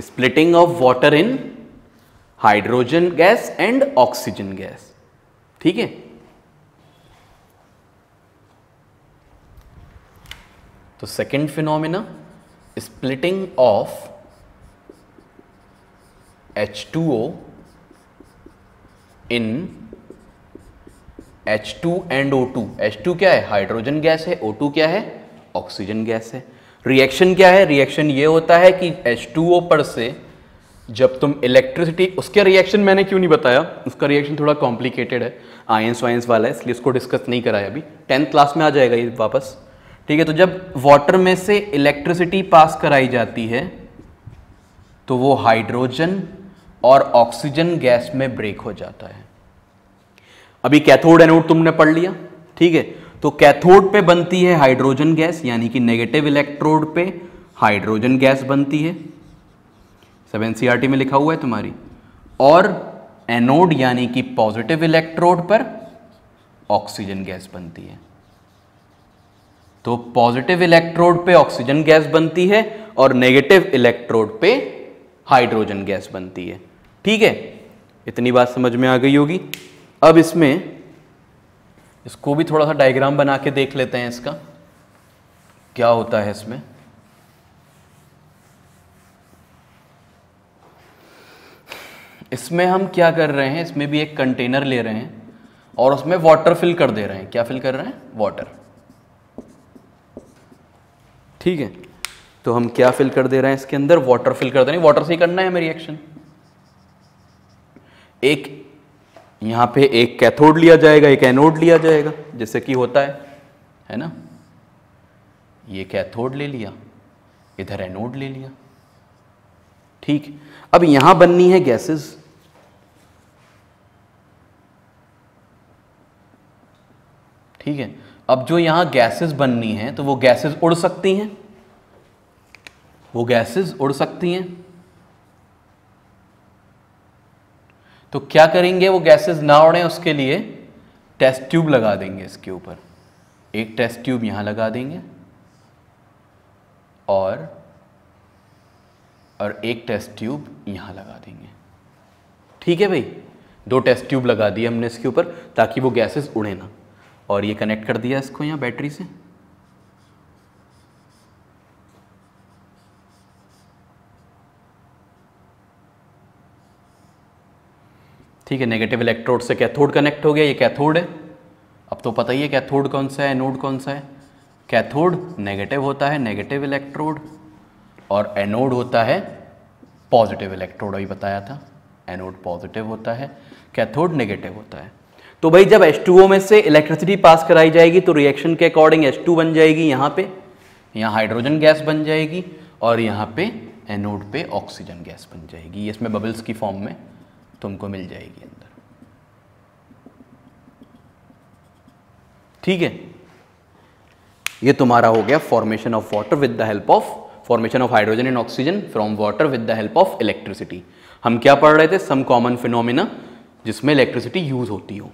Splitting of water in hydrogen gas and oxygen gas ठीक है? तो second phenomena splitting of H2O in H2 and O2 H2 क्या है? हाइड्रोजन गैस है O2 क्या है? ऑक्सीजन गैस है. रिएक्शन क्या है? रिएक्शन ये होता है कि H2O पर से जब तुम इलेक्ट्रिसिटी उसका रिएक्शन मैंने क्यों नहीं बताया? उसका रिएक्शन थोड़ा कॉम्प्लिकेटेड है। आयंस वायंस वाला है, इसलिए उसको डिस्कस नहीं कराया अभी। टेंथ क्लास में आ जाएगा ये वापस। ठीक है तो जब वाटर में से इलेक्ट्रिसिटी पास कराई जाती है तो वो हाइड्रोजन और ऑक्सीजन गैस में ब्रेक हो जाता है। अभी कैथोड एनोड तुमने पढ़ लिया। ठीक है तो कैथोड पे बनती है हाइड्रोजन गैस, यानी कि नेगेटिव इलेक्ट्रोड पे हाइड्रोजन गैस बनती है। सब एनसीईआरटी में लिखा हुआ है तुम्हारी। और एनोड, यानी कि पॉजिटिव इलेक्ट्रोड पर ऑक्सीजन गैस बनती है। तो पॉजिटिव इलेक्ट्रोड पे ऑक्सीजन गैस बनती है और नेगेटिव इलेक्ट्रोड पे हाइड्रोजन गैस बनती है। ठीक है? इतनी बात समझ में आ गई होगी। अब इसमें इसको भी थोड़ा सा डायग्राम बना के देख लेते हैं इसका। क्या होता है इसमें? इसमें हम क्या कर रहे हैं? इसमें भी एक कंटेनर ले रहे हैं और उसमें वाटर फिल कर दे रहे हैं। क्या फिल कर रहे हैं? वाटर ठीक है? तो हम क्या फिल कर दे रहे हैं इसके अंदर? वाटर फिल कर दे रहे हैं। वाटर से ही करना है हमें रिएक्शन एक यहाँ पे एक कैथोड लिया जाएगा, एक एनोड लिया जाएगा, जैसे कि होता है है ना? ये कैथोड ले लिया, इधर एनोड ले लिया। ठीक, अब यहाँ बननी है गैसेस। ठीक है, अब जो यहाँ गैसेस बननी है तो वो गैसेस उड़ सकती हैं, वो गैसेस उड़ सकती हैं। तो क्या करेंगे, वो गैसेस ना उड़े उसके लिए टेस्ट ट्यूब लगा देंगे इसके ऊपर। एक टेस्ट ट्यूब यहाँ लगा देंगे, और और एक टेस्ट ट्यूब यहाँ लगा देंगे। ठीक है भाई? दो टेस्ट ट्यूब लगा दिए हमने इसके ऊपर, ताकि वो गैसेस उड़े ना। और ये कनेक्ट कर दिया इसको यहाँ बैटरी से। ठीक है नेगेटिव इलेक्ट्रोड से कैथोड कनेक्ट हो गया, ये कैथोड है। अब तो पता ही है कैथोड कौन सा है एनोड कौन सा है। कैथोड नेगेटिव होता है नेगेटिव इलेक्ट्रोड और एनोड होता है पॉजिटिव इलेक्ट्रोड अभी बताया था। एनोड पॉजिटिव होता है कैथोड नेगेटिव होता है। तो भाई, जब H2O में से इलेक्ट्रिसिटी पास कराई जाएगी तो रिएक्शन के अकॉर्डिंग H2 बन जाएगी यहाँ पे। यहाँ हाइड्रोजन गैस बन जाएगी, और यहाँ पे एनोड पे ऑक्सीजन गैस बन जाएगी, इसमें बबल्स की फॉर्म में। तुमको मिल जाएगी अंदर। ठीक है? ये तुम्हारा हो गया formation of water with the help of formation of hydrogen and oxygen from water with the help of electricity हम क्या पढ़ रहे थे? सम कॉमन फिनोमिना जिसमें इलेक्ट्रिसिटी यूज़ होती हो।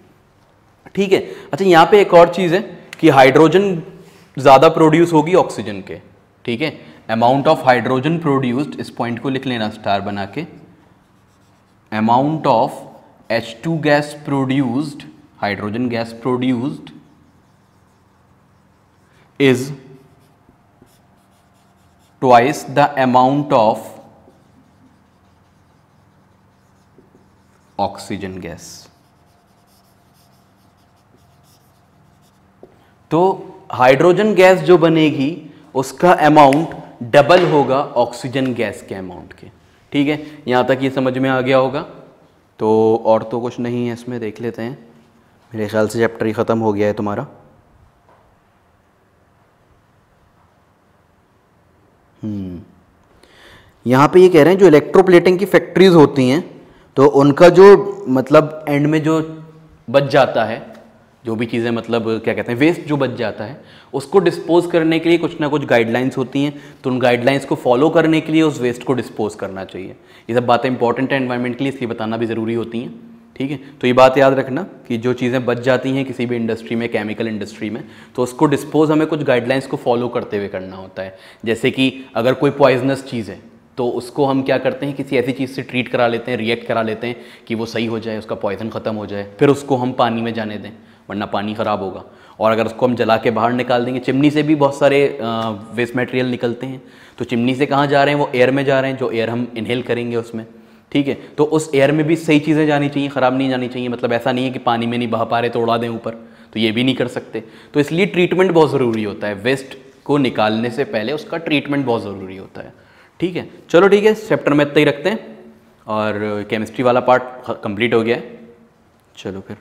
ठीक है? अच्छा यहाँ पे एक और चीज़ है कि हाइड्रोजन ज़्यादा प्रोड्यूस होगी ऑक्सीजन के। ठीक है? अमाउंट ऑफ़ हाइड्रोजन प्रोड्यूस्ड इस पॉइंट को लिख लेना स्टार बना के। Amount of two gas produced hydrogen gas produced is twice the amount of oxygen gas तो हाइड्रोजन गैस जो बनेगी, उसका अमाउंट डबल होगा ऑक्सीजन गैस के अमाउंट के। ठीक है, यहाँ तक ये समझ में आ गया होगा। तो और तो कुछ नहीं है इसमें, देख लेते हैं। मेरे ख्याल से चैप्टर ही ख़त्म हो गया है तुम्हारा। हम्म। यहाँ पे ये कह रहे हैं, जो इलेक्ट्रोप्लेटिंग की फैक्ट्रीज होती हैं तो उनका जो मतलब एंड में जो बच जाता है जो भी चीज़ें मतलब क्या कहते हैं वेस्ट जो बच जाता है, उसको डिस्पोज करने के लिए कुछ ना कुछ गाइडलाइंस होती हैं। तो उन गाइडलाइंस को फॉलो करने के लिए उस वेस्ट को डिस्पोज करना चाहिए। ये सब बातें इंपॉर्टेंट है एनवायरमेंट के लिए, इसलिए बताना भी ज़रूरी होती हैं। ठीक है? तो ये बात याद रखना कि जो चीज़ें बच जाती हैं किसी भी इंडस्ट्री में केमिकल इंडस्ट्री में तो उसको डिस्पोज हमें कुछ गाइडलाइंस को फॉलो करते हुए करना होता है। जैसे कि अगर कोई पॉइजनस चीज़ है तो उसको हम क्या करते हैं, किसी ऐसी चीज़ से ट्रीट करा लेते हैं रिएक्ट करा लेते हैं कि वो सही हो जाए, उसका पॉइजन ख़त्म हो जाए, फिर उसको हम पानी में जाने दें। वरना पानी ख़राब होगा। और अगर उसको हम जला के बाहर निकाल देंगे, चिमनी से भी बहुत सारे वेस्ट मटेरियल निकलते हैं। तो चिमनी से कहाँ जा रहे हैं? वो एयर में जा रहे हैं, जो एयर हम इनहेल करेंगे उसमें। ठीक है? तो उस एयर में भी सही चीज़ें जानी चाहिए, ख़राब नहीं जानी चाहिए। मतलब ऐसा नहीं है कि पानी में नहीं बहा पा रहे तो उड़ा दें ऊपर। तो ये भी नहीं कर सकते। तो इसलिए ट्रीटमेंट बहुत ज़रूरी होता है। वेस्ट को निकालने से पहले उसका ट्रीटमेंट बहुत ज़रूरी होता है। ठीक है? चलो ठीक है चैप्टर में इतना ही रखते हैं। और केमिस्ट्री वाला पार्ट कंप्लीट हो गया है। चलो फिर।